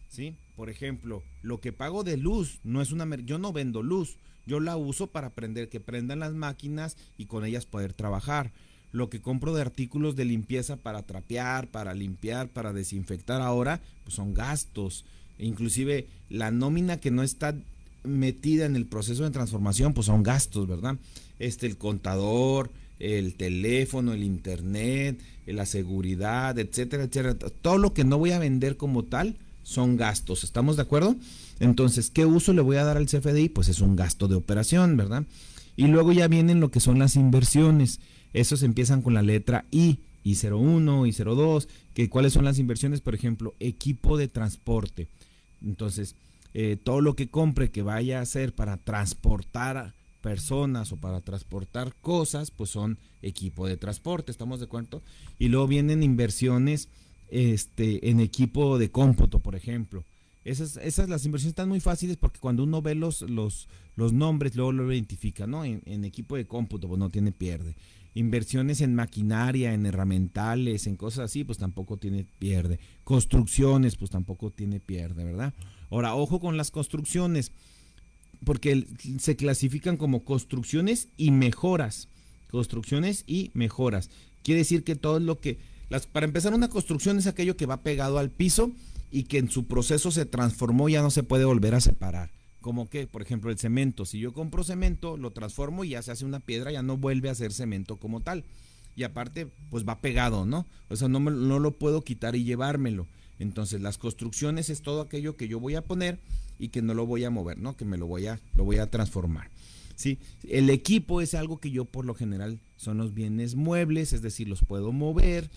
¿Sí? Por ejemplo, lo que pago de luz no es una yo no vendo luz, yo la uso para aprender que prendan las máquinas y con ellas poder trabajar. Lo que compro de artículos de limpieza para trapear, para limpiar, para desinfectar ahora, pues son gastos. Inclusive la nómina que no está metida en el proceso de transformación, pues son gastos, ¿verdad? Este, el contador, el teléfono, el internet, la seguridad, etcétera, etcétera. Todo lo que no voy a vender como tal son gastos. ¿Estamos de acuerdo? Entonces, ¿qué uso le voy a dar al CFDI? Pues es un gasto de operación, ¿verdad? Y luego ya vienen lo que son las inversiones. Esos empiezan con la letra I, I01, I02, que cuáles son las inversiones, por ejemplo, equipo de transporte. Entonces, eh, todo lo que compre que vaya a hacer para transportar personas o para transportar cosas, pues son equipo de transporte, ¿estamos de acuerdo? Y luego vienen inversiones este, en equipo de cómputo, por ejemplo. Esas, esas las inversiones están muy fáciles porque cuando uno ve los, los, los nombres, luego lo identifica, ¿no? En, equipo de cómputo, pues no tiene pierde. Inversiones en maquinaria, en herramientales, en cosas así, pues tampoco tiene pierde. Construcciones, pues tampoco tiene pierde, ¿verdad? Ahora, ojo con las construcciones, porque se clasifican como construcciones y mejoras. Construcciones y mejoras. Quiere decir que todo lo que para empezar, una construcción es aquello que va pegado al piso y que en su proceso se transformó ya no se puede volver a separar. Como que, por ejemplo, el cemento. Si yo compro cemento, lo transformo y ya se hace una piedra, ya no vuelve a ser cemento como tal. Y aparte, pues va pegado, ¿no? O sea, no, no lo puedo quitar y llevármelo. Entonces, las construcciones es todo aquello que yo voy a poner y que no lo voy a mover, ¿no? Que me lo voy a, lo voy a transformar. ¿sí? El equipo es algo que yo por lo general son los bienes muebles, es decir, los puedo mover,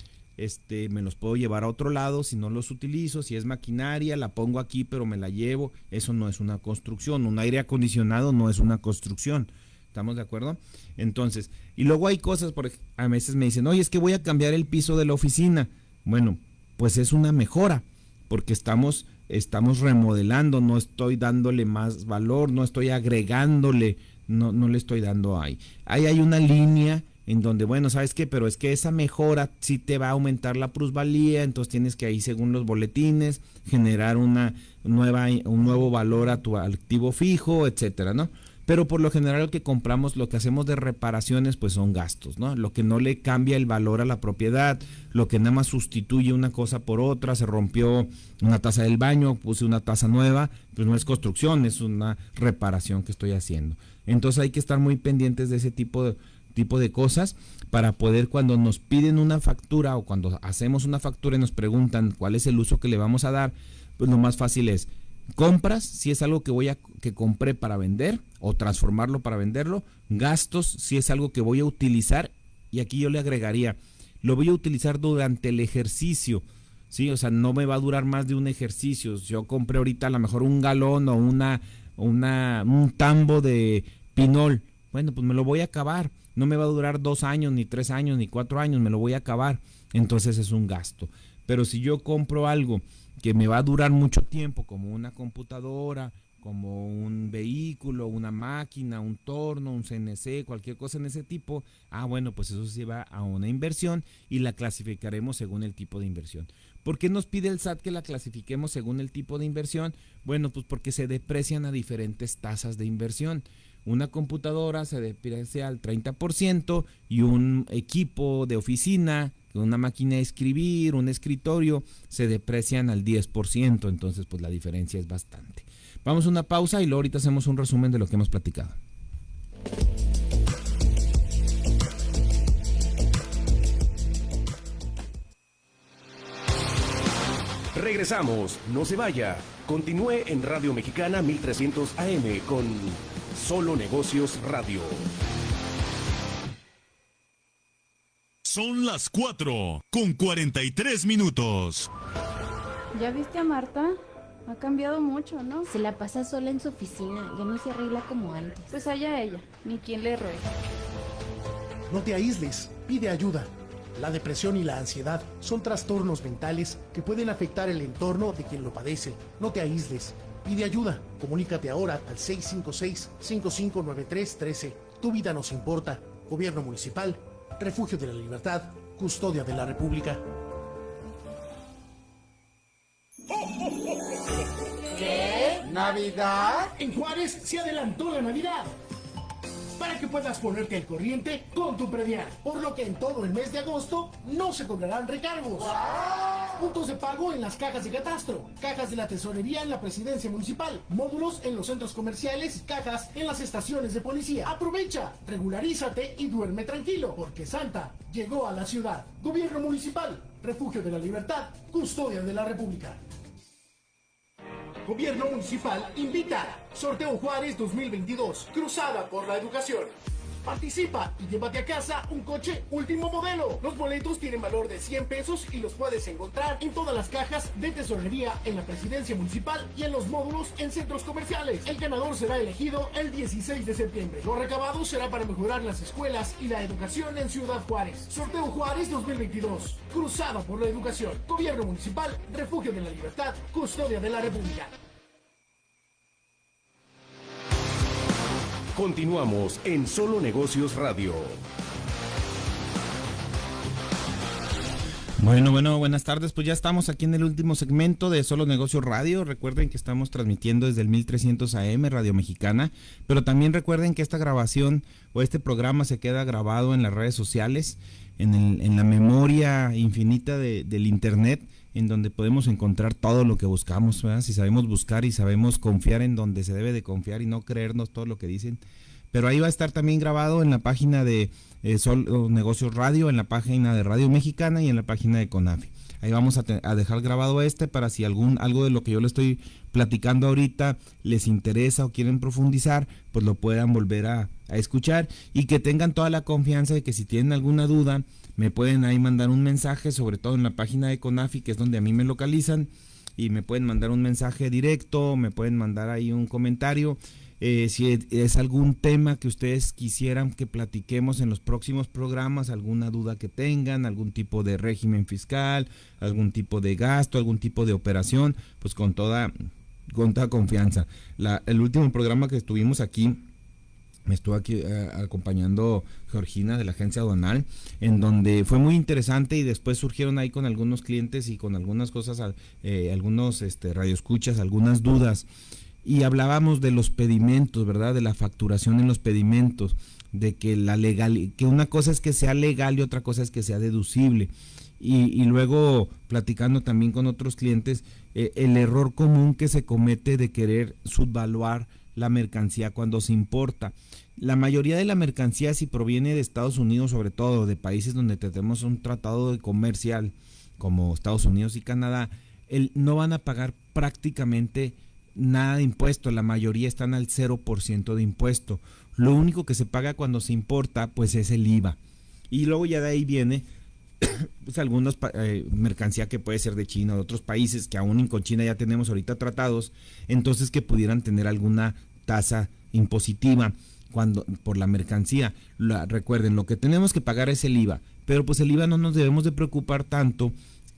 este, me los puedo llevar a otro lado si no los utilizo, si es maquinaria, la pongo aquí pero me la llevo, eso no es una construcción, un aire acondicionado no es una construcción, ¿estamos de acuerdo? Entonces, y luego hay cosas, por a veces me dicen, oye, es que voy a cambiar el piso de la oficina, bueno, pues es una mejora, porque estamos, estamos remodelando, no estoy dándole más valor, no estoy agregándole, no, no le estoy dando ahí. Ahí hay una línea en donde, bueno, ¿sabes qué? Pero es que esa mejora sí te va a aumentar la plusvalía, entonces tienes que ahí, según los boletines, generar una nueva, un nuevo valor a tu activo fijo, etcétera, ¿no? pero por lo general lo que compramos, lo que hacemos de reparaciones, pues son gastos, ¿no? Lo que no le cambia el valor a la propiedad, lo que nada más sustituye una cosa por otra, se rompió una taza del baño, puse una taza nueva, pues no es construcción, es una reparación que estoy haciendo. Entonces hay que estar muy pendientes de ese tipo de, tipo de cosas para poder cuando nos piden una factura o cuando hacemos una factura y nos preguntan cuál es el uso que le vamos a dar, pues lo más fácil es compras, si es algo que voy a que compré para vender o transformarlo para venderlo, gastos, si es algo que voy a utilizar y aquí yo le agregaría, lo voy a utilizar durante el ejercicio. Sí, o sea, no me va a durar más de un ejercicio. Yo compré ahorita a lo mejor un galón o una, una, un tambo de pinol. Bueno, pues me lo voy a acabar. No me va a durar dos años, ni tres años, ni cuatro años. Me lo voy a acabar. Entonces es un gasto. Pero si yo compro algo que me va a durar mucho tiempo, como una computadora, como un vehículo, una máquina, un torno, un CNC, cualquier cosa en ese tipo, ah, bueno, pues eso se va a una inversión y la clasificaremos según el tipo de inversión. ¿Por qué nos pide el SAT que la clasifiquemos según el tipo de inversión? Bueno, pues porque se deprecian a diferentes tasas de inversión. Una computadora se deprecia al 30% y un equipo de oficina, una máquina de escribir, un escritorio, se deprecian al 10%. Entonces, pues la diferencia es bastante. Vamos a una pausa y luego ahorita hacemos un resumen de lo que hemos platicado. Regresamos, no se vaya. Continúe en Radio Mexicana 1300 AM con Solo Negocios Radio. Son las 4 con 43 minutos. ¿Ya viste a Marta? Ha cambiado mucho, ¿no? Se la pasa sola en su oficina, ya no se arregla como antes. Pues allá ella, ni quien le ruega. No te aísles, pide ayuda. La depresión y la ansiedad son trastornos mentales que pueden afectar el entorno de quien lo padece. No te aísles, pide ayuda. Comunícate ahora al 656-559313. Tu vida nos importa. Gobierno Municipal, Refugio de la Libertad, Custodia de la República. ¿Qué? ¿Navidad? En Juárez se adelantó la Navidad. Para que puedas ponerte al corriente con tu predial. Por lo que en todo el mes de agosto no se cobrarán recargos. Puntos de pago en las cajas de catastro, cajas de la tesorería en la presidencia municipal, módulos en los centros comerciales, cajas en las estaciones de policía. Aprovecha, regularízate y duerme tranquilo, porque Santa llegó a la ciudad. Gobierno municipal, refugio de la libertad, custodia de la república. Gobierno Municipal invita. Sorteo Juárez 2022. Cruzada por la educación. Participa y llévate a casa un coche último modelo. Los boletos tienen valor de 100 pesos y los puedes encontrar en todas las cajas de tesorería en la presidencia municipal y en los módulos en centros comerciales. El ganador será elegido el 16 de septiembre. Lo recabado será para mejorar las escuelas y la educación en Ciudad Juárez. Sorteo Juárez 2022. Cruzada por la educación. Gobierno municipal, refugio de la libertad, custodia de la República. Continuamos en Solo Negocios Radio. Bueno, bueno, buenas tardes. Pues ya estamos aquí en el último segmento de Solo Negocios Radio. Recuerden que estamos transmitiendo desde el 1300 AM Radio Mexicana, pero también recuerden que esta grabación o este programa se queda grabado en las redes sociales, en, el, en la memoria infinita de, del Internet, en donde podemos encontrar todo lo que buscamos. ¿verdad? Si sabemos buscar y sabemos confiar en donde se debe de confiar y no creernos todo lo que dicen. Pero ahí va a estar también grabado en la página de eh, Sol Negocios Radio, en la página de Radio Mexicana y en la página de CONAFE. Ahí vamos a, dejar grabado este para si algún algo de lo que yo le estoy platicando ahorita les interesa o quieren profundizar, pues lo puedan volver a, a escuchar y que tengan toda la confianza de que si tienen alguna duda, me pueden ahí mandar un mensaje, sobre todo en la página de CONAFI, que es donde a mí me localizan, y me pueden mandar un mensaje directo, me pueden mandar ahí un comentario. Eh, si es algún tema que ustedes quisieran que platiquemos en los próximos programas, alguna duda que tengan, algún tipo de régimen fiscal, algún tipo de gasto, algún tipo de operación, pues con toda, con toda confianza. La, el último programa que estuvimos aquí, me estuvo aquí eh, acompañando Georgina de la agencia aduanal, en donde fue muy interesante y después surgieron ahí con algunos clientes y con algunas cosas, eh, algunos este, radioescuchas, algunas dudas. Y hablábamos de los pedimentos, ¿verdad? De la facturación en los pedimentos, de que la legal, que una cosa es que sea legal y otra cosa es que sea deducible. Y, luego platicando también con otros clientes, eh, el error común que se comete de querer subvaluar la mercancía cuando se importa. La mayoría de la mercancía si proviene de Estados Unidos, sobre todo de países donde tenemos un tratado de comercial como Estados Unidos y Canadá, el, no van a pagar prácticamente nada de impuesto, la mayoría están al 0% de impuesto. Lo único que se paga cuando se importa pues es el IVA. Y luego ya de ahí viene [COUGHS] pues algunas eh, mercancía que puede ser de China o de otros países que aún con China ya tenemos ahorita tratados, entonces que pudieran tener alguna tasa impositiva cuando por la mercancía. recuerden, lo que tenemos que pagar es el IVA, pero pues el IVA no nos debemos de preocupar tanto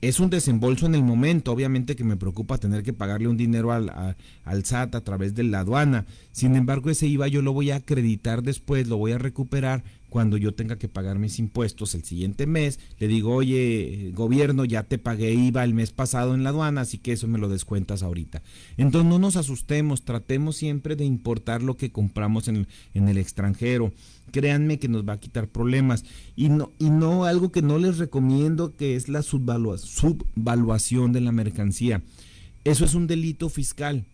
es un desembolso en el momento, obviamente que me preocupa tener que pagarle un dinero al, al, SAT a través de la aduana. Sin embargo, ese IVA yo lo voy a acreditar después, lo voy a recuperar cuando yo tenga que pagar mis impuestos el siguiente mes. Le digo, oye, gobierno, ya te pagué IVA el mes pasado en la aduana, así que eso me lo descuentas ahorita. Entonces no nos asustemos, tratemos siempre de importar lo que compramos en, en el extranjero créanme que nos va a quitar problemas. Y no, y no algo que no les recomiendo, que es la subvaluación de la mercancía. Eso es un delito fiscal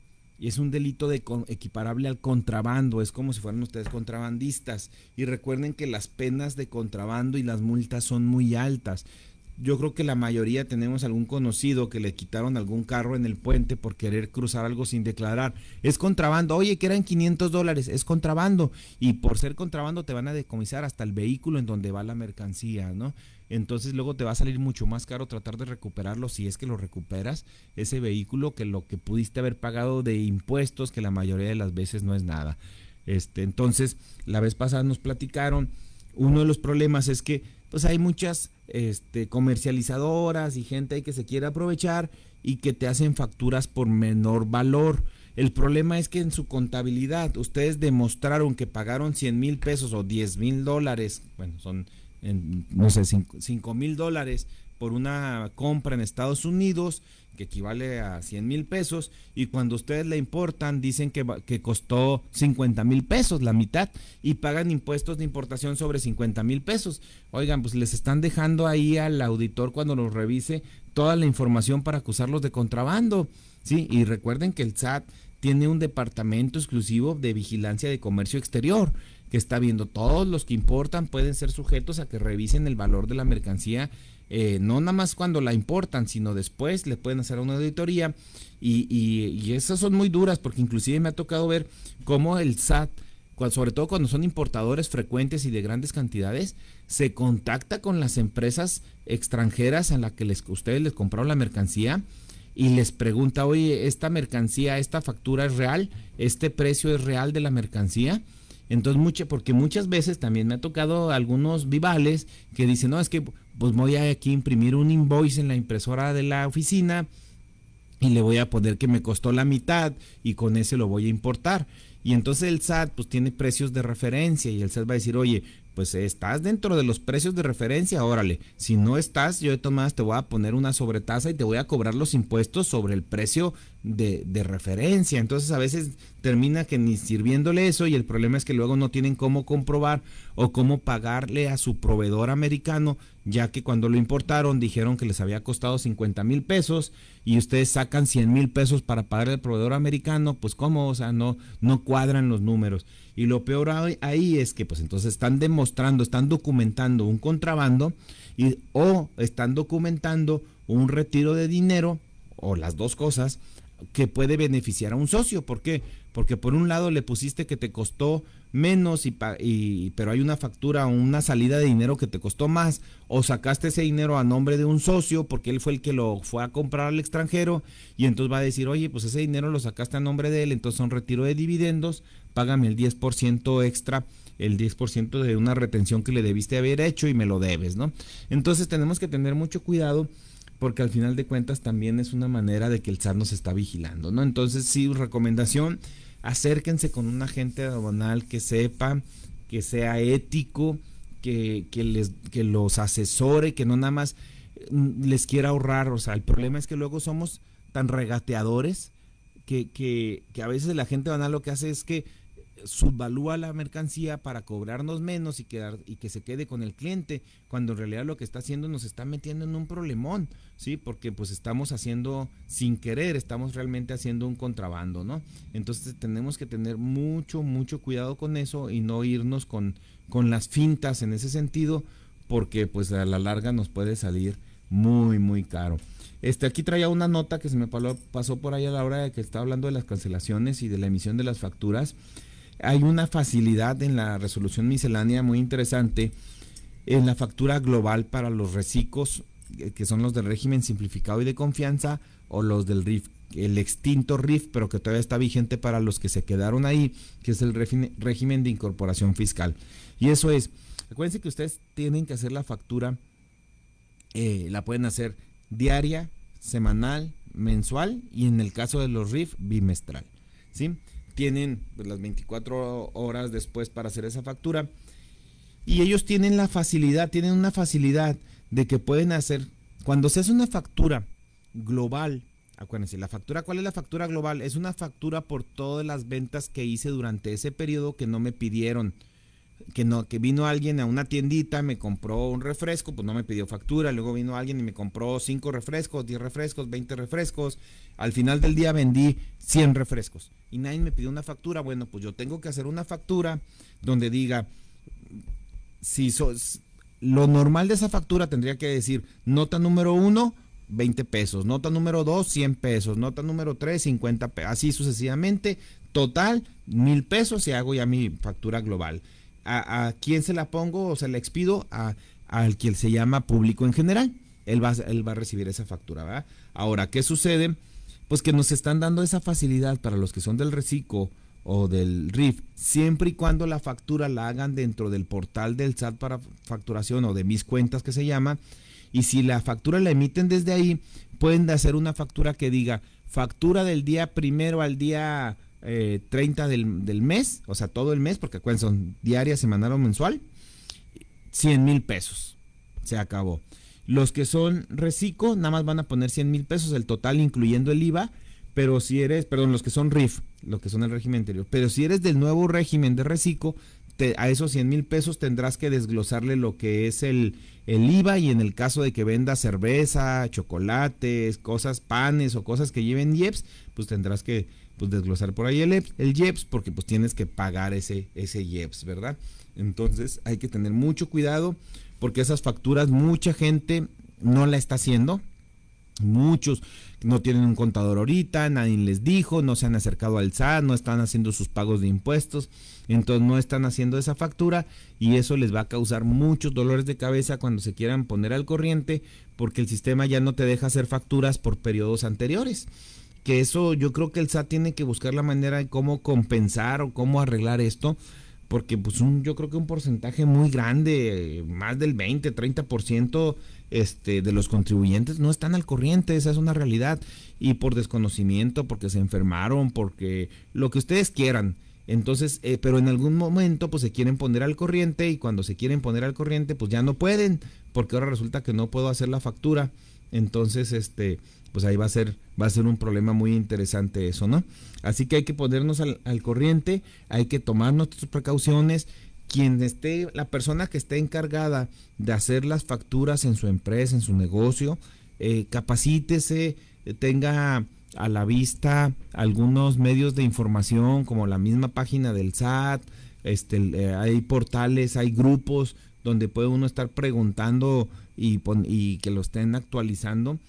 y es un delito de equiparable al contrabando, es como si fueran ustedes contrabandistas. Y recuerden que las penas de contrabando y las multas son muy altas yo creo que la mayoría tenemos algún conocido que le quitaron algún carro en el puente por querer cruzar algo sin declarar. Es contrabando. Oye, que eran 500 dólares. Es contrabando. Y por ser contrabando te van a decomisar hasta el vehículo en donde va la mercancía, ¿no? Entonces luego te va a salir mucho más caro tratar de recuperarlo si es que lo recuperas, ese vehículo, que lo que pudiste haber pagado de impuestos, que la mayoría de las veces no es nada. Este, entonces, la vez pasada nos platicaron, uno de los problemas es que pues hay muchas este, comercializadoras y gente ahí que se quiere aprovechar y que te hacen facturas por menor valor. El problema es que en su contabilidad ustedes demostraron que pagaron 100 mil pesos o 10 mil dólares, bueno, son, no sé, 5 mil dólares por una compra en Estados Unidos que equivale a 100 mil pesos, y cuando ustedes la importan dicen que, que costó 50 mil pesos, la mitad, y pagan impuestos de importación sobre 50 mil pesos. Oigan, pues les están dejando ahí al auditor cuando los revise toda la información para acusarlos de contrabando. Sí, y recuerden que el SAT tiene un departamento exclusivo de vigilancia de comercio exterior que está viendo. Todos los que importan pueden ser sujetos a que revisen el valor de la mercancía eh, no nada más cuando la importan, sino después le pueden hacer una auditoría. Y, esas son muy duras porque inclusive me ha tocado ver cómo el SAT, sobre todo cuando son importadores frecuentes y de grandes cantidades, se contacta con las empresas extranjeras a las que les, ustedes les compraron la mercancía y les pregunta, oye, esta mercancía, esta factura es real, este precio es real de la mercancía. Entonces, porque muchas veces también me ha tocado algunos vivales que dicen, no, es que pues voy a aquí imprimir un invoice en la impresora de la oficina y le voy a poner que me costó la mitad y con ese lo voy a importar. Y entonces el SAT pues tiene precios de referencia y el SAT va a decir, oye, pues estás dentro de los precios de referencia, órale. Si no estás, yo de todas te voy a poner una sobretasa y te voy a cobrar los impuestos sobre el precio de, de, referencia. Entonces a veces termina que ni sirviéndole eso y el problema es que luego no tienen cómo comprobar o cómo pagarle a su proveedor americano, ya que cuando lo importaron dijeron que les había costado 50 mil pesos y ustedes sacan 100 mil pesos para pagarle al proveedor americano, pues cómo, o sea, no, no cuadran los números. Y lo peor ahí es que pues entonces están demostrando, están documentando un contrabando y, o están documentando un retiro de dinero o las dos cosas que puede beneficiar a un socio. ¿Por qué? Porque por un lado le pusiste que te costó menos y, y, pero hay una factura o una salida de dinero que te costó más o sacaste ese dinero a nombre de un socio porque él fue el que lo fue a comprar al extranjero y entonces va a decir, oye, pues ese dinero lo sacaste a nombre de él, entonces son retiro de dividendos, págame el 10% extra el 10% de una retención que le debiste haber hecho y me lo debes, ¿no? Entonces tenemos que tener mucho cuidado porque al final de cuentas también es una manera de que el SAT nos está vigilando, ¿no? Entonces, sí, recomendación, acérquense con un agente aduanal que sepa, que sea ético, que, que, les, que los asesore, que no nada más mm, les quiera ahorrar, o sea, el problema es que luego somos tan regateadores que, que, que a veces la gente banal lo que hace es que subvalúa la mercancía para cobrarnos menos y, quedar, y que se quede con el cliente, cuando en realidad lo que está haciendo nos está metiendo en un problemón, ¿sí? Porque pues estamos haciendo sin querer, estamos realmente haciendo un contrabando, ¿no? Entonces tenemos que tener mucho, mucho cuidado con eso y no irnos con, con las fintas en ese sentido, porque pues a la larga nos puede salir muy, muy caro. Este, aquí traía una nota que se me pasó por ahí a la hora de que estaba hablando de las cancelaciones y de la emisión de las facturas hay una facilidad en la resolución miscelánea muy interesante en la factura global para los reciclos, eh, que son los del régimen simplificado y de confianza, o los del RIF, el extinto RIF, pero que todavía está vigente para los que se quedaron ahí, que es el régimen de incorporación fiscal. Y eso es, acuérdense que ustedes tienen que hacer la factura, eh, la pueden hacer diaria, semanal, mensual y en el caso de los RIF, bimestral. ¿sí? Tienen pues, las 24 horas después para hacer esa factura. Y ellos tienen la facilidad, tienen una facilidad de que pueden hacer, cuando se hace una factura global, acuérdense, la factura, ¿cuál es la factura global? Es una factura por todas las ventas que hice durante ese periodo que no me pidieron que no, que vino alguien a una tiendita, me compró un refresco, pues no me pidió factura, luego vino alguien y me compró 5 refrescos, 10 refrescos, 20 refrescos, al final del día vendí 100 refrescos y nadie me pidió una factura, bueno, pues yo tengo que hacer una factura donde diga, si sos, lo normal de esa factura tendría que decir, nota número 1, 20 pesos, nota número 2, 100 pesos, nota número 3, 50 pesos, así sucesivamente, total, mil pesos y hago ya mi factura global a, quién se la pongo o se la expido a, al quien se llama público en general. Él va, él va a recibir esa factura, ¿verdad? Ahora, ¿qué sucede? Pues que nos están dando esa facilidad para los que son del reciclo o del RIF, siempre y cuando la factura la hagan dentro del portal del SAT para facturación o de mis cuentas que se llama, y si la factura la emiten desde ahí, pueden hacer una factura que diga factura del día primero al día 30 eh, del, mes, o sea, todo el mes, porque acuérdense, son diaria, semanal o mensual, 100 mil pesos. Se acabó. Los que son reciclo, nada más van a poner 100 mil pesos, el total incluyendo el IVA, pero si eres, perdón, los que son RIF, los que son el régimen anterior, pero si eres del nuevo régimen de reciclo, a esos 100 mil pesos tendrás que desglosarle lo que es el, el IVA y en el caso de que venda cerveza, chocolates, cosas, panes o cosas que lleven IEPS, pues tendrás que pues desglosar por ahí el, el IEPS porque pues tienes que pagar ese, ese IEPS, ¿verdad? Entonces hay que tener mucho cuidado porque esas facturas mucha gente no la está haciendo. Muchos no tienen un contador ahorita, nadie les dijo, no se han acercado al SAT, no están haciendo sus pagos de impuestos, entonces no están haciendo esa factura y eso les va a causar muchos dolores de cabeza cuando se quieran poner al corriente porque el sistema ya no te deja hacer facturas por periodos anteriores que eso yo creo que el SAT tiene que buscar la manera de cómo compensar o cómo arreglar esto, porque pues un, yo creo que un porcentaje muy grande, más del 20, 30% este, de los contribuyentes no están al corriente, esa es una realidad, y por desconocimiento, porque se enfermaron, porque lo que ustedes quieran. Entonces, eh, pero en algún momento pues se quieren poner al corriente y cuando se quieren poner al corriente pues ya no pueden, porque ahora resulta que no puedo hacer la factura. Entonces, este, pues ahí va a ser va a ser un problema muy interesante eso, ¿no? Así que hay que ponernos al, corriente, hay que tomar nuestras precauciones. Quien esté, la persona que esté encargada de hacer las facturas en su empresa, en su negocio, eh, capacítese, tenga a la vista algunos medios de información como la misma página del SAT, este, eh, hay portales, hay grupos donde puede uno estar preguntando y, y que lo estén actualizando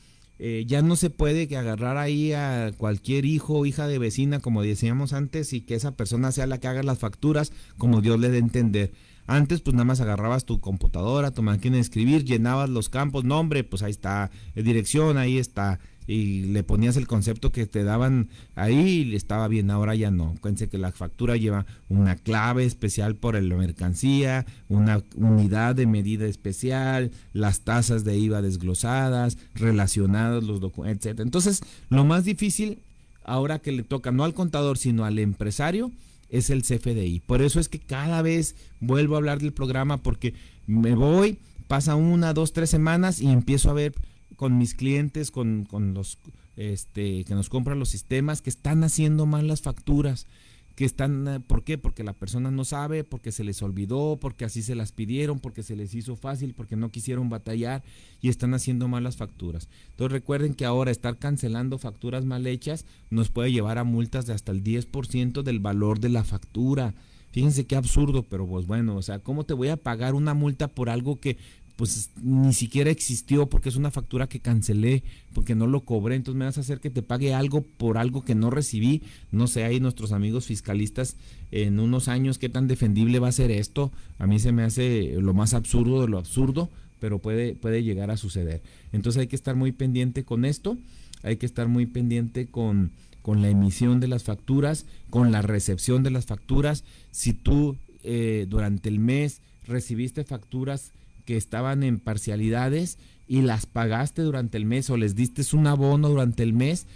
eh, ya no se puede que agarrar ahí a cualquier hijo o hija de vecina, como decíamos antes, y que esa persona sea la que haga las facturas como Dios le dé a entender. Antes, pues nada más agarrabas tu computadora, tu máquina de escribir, llenabas los campos, nombre, pues ahí está, eh, dirección, ahí está, y le ponías el concepto que te daban ahí y estaba bien, ahora ya no. Cuéntense que la factura lleva una clave especial por la mercancía, una unidad de medida especial, las tasas de IVA desglosadas, relacionados los documentos, etc. Entonces, lo más difícil ahora que le toca no al contador, sino al empresario, es el CFDI. Por eso es que cada vez vuelvo a hablar del programa porque me voy, pasa una, dos, tres semanas y empiezo a ver con mis clientes, con, los este, que nos compra los sistemas, que están haciendo mal las facturas que están, eh, ¿por qué? Porque la persona no sabe, porque se les olvidó, porque así se las pidieron, porque se les hizo fácil, porque no quisieron batallar y están haciendo malas facturas. Entonces recuerden que ahora estar cancelando facturas mal hechas nos puede llevar a multas de hasta el 10% del valor de la factura. Fíjense qué absurdo, pero pues bueno, o sea, ¿cómo te voy a pagar una multa por algo que pues ni siquiera existió porque es una factura que cancelé, porque no lo cobré, entonces me vas a hacer que te pague algo por algo que no recibí. No sé, ahí nuestros amigos fiscalistas en unos años qué tan defendible va a ser esto. A mí se me hace lo más absurdo de lo absurdo, pero puede, puede llegar a suceder. Entonces hay que estar muy pendiente con esto, hay que estar muy pendiente con, con la emisión de las facturas, con la recepción de las facturas. Si tú eh, durante el mes recibiste facturas que estaban en parcialidades y las pagaste durante el mes o les diste un abono durante el mes,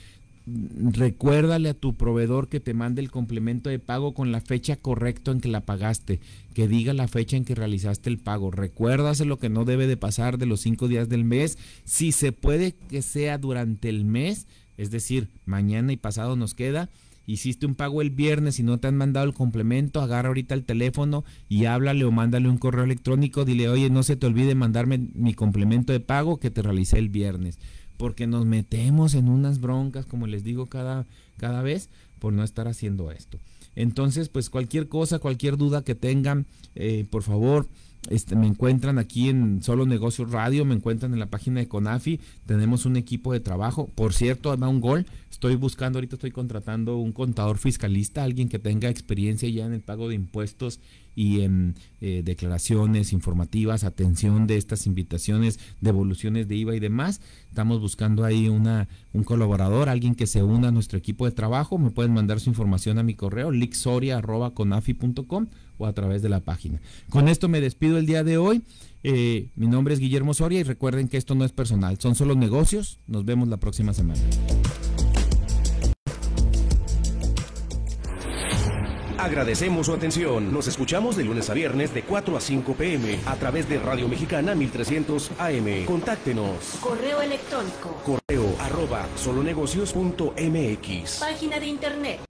recuérdale a tu proveedor que te mande el complemento de pago con la fecha correcta en que la pagaste, que diga la fecha en que realizaste el pago. Recuérdase lo que no debe de pasar de los cinco días del mes. Si se puede que sea durante el mes, es decir, mañana y pasado nos queda, hiciste un pago el viernes y no te han mandado el complemento, agarra ahorita el teléfono y háblale o mándale un correo electrónico, dile, oye, no se te olvide mandarme mi complemento de pago que te realicé el viernes, porque nos metemos en unas broncas, como les digo cada, cada vez, por no estar haciendo esto. Entonces, pues cualquier cosa, cualquier duda que tengan, eh, por favor, este, me encuentran aquí en Solo Negocios Radio, me encuentran en la página de Conafi, tenemos un equipo de trabajo. Por cierto, da un gol, estoy buscando, ahorita estoy contratando un contador fiscalista, alguien que tenga experiencia ya en el pago de impuestos y en eh, declaraciones informativas, atención de estas invitaciones, devoluciones de IVA y demás. Estamos buscando ahí una, un colaborador, alguien que se una a nuestro equipo de trabajo. Me pueden mandar su información a mi correo, lixoria.conafi.com o a través de la página. Con esto me despido el día de hoy. Eh, mi nombre es Guillermo Soria y recuerden que esto no es personal, son solo negocios. Nos vemos la próxima semana. Agradecemos su atención. Nos escuchamos de lunes a viernes de 4 a 5 pm a través de Radio Mexicana 1300 AM. Contáctenos. Correo electrónico. Correo arroba solonegocios.mx. Página de internet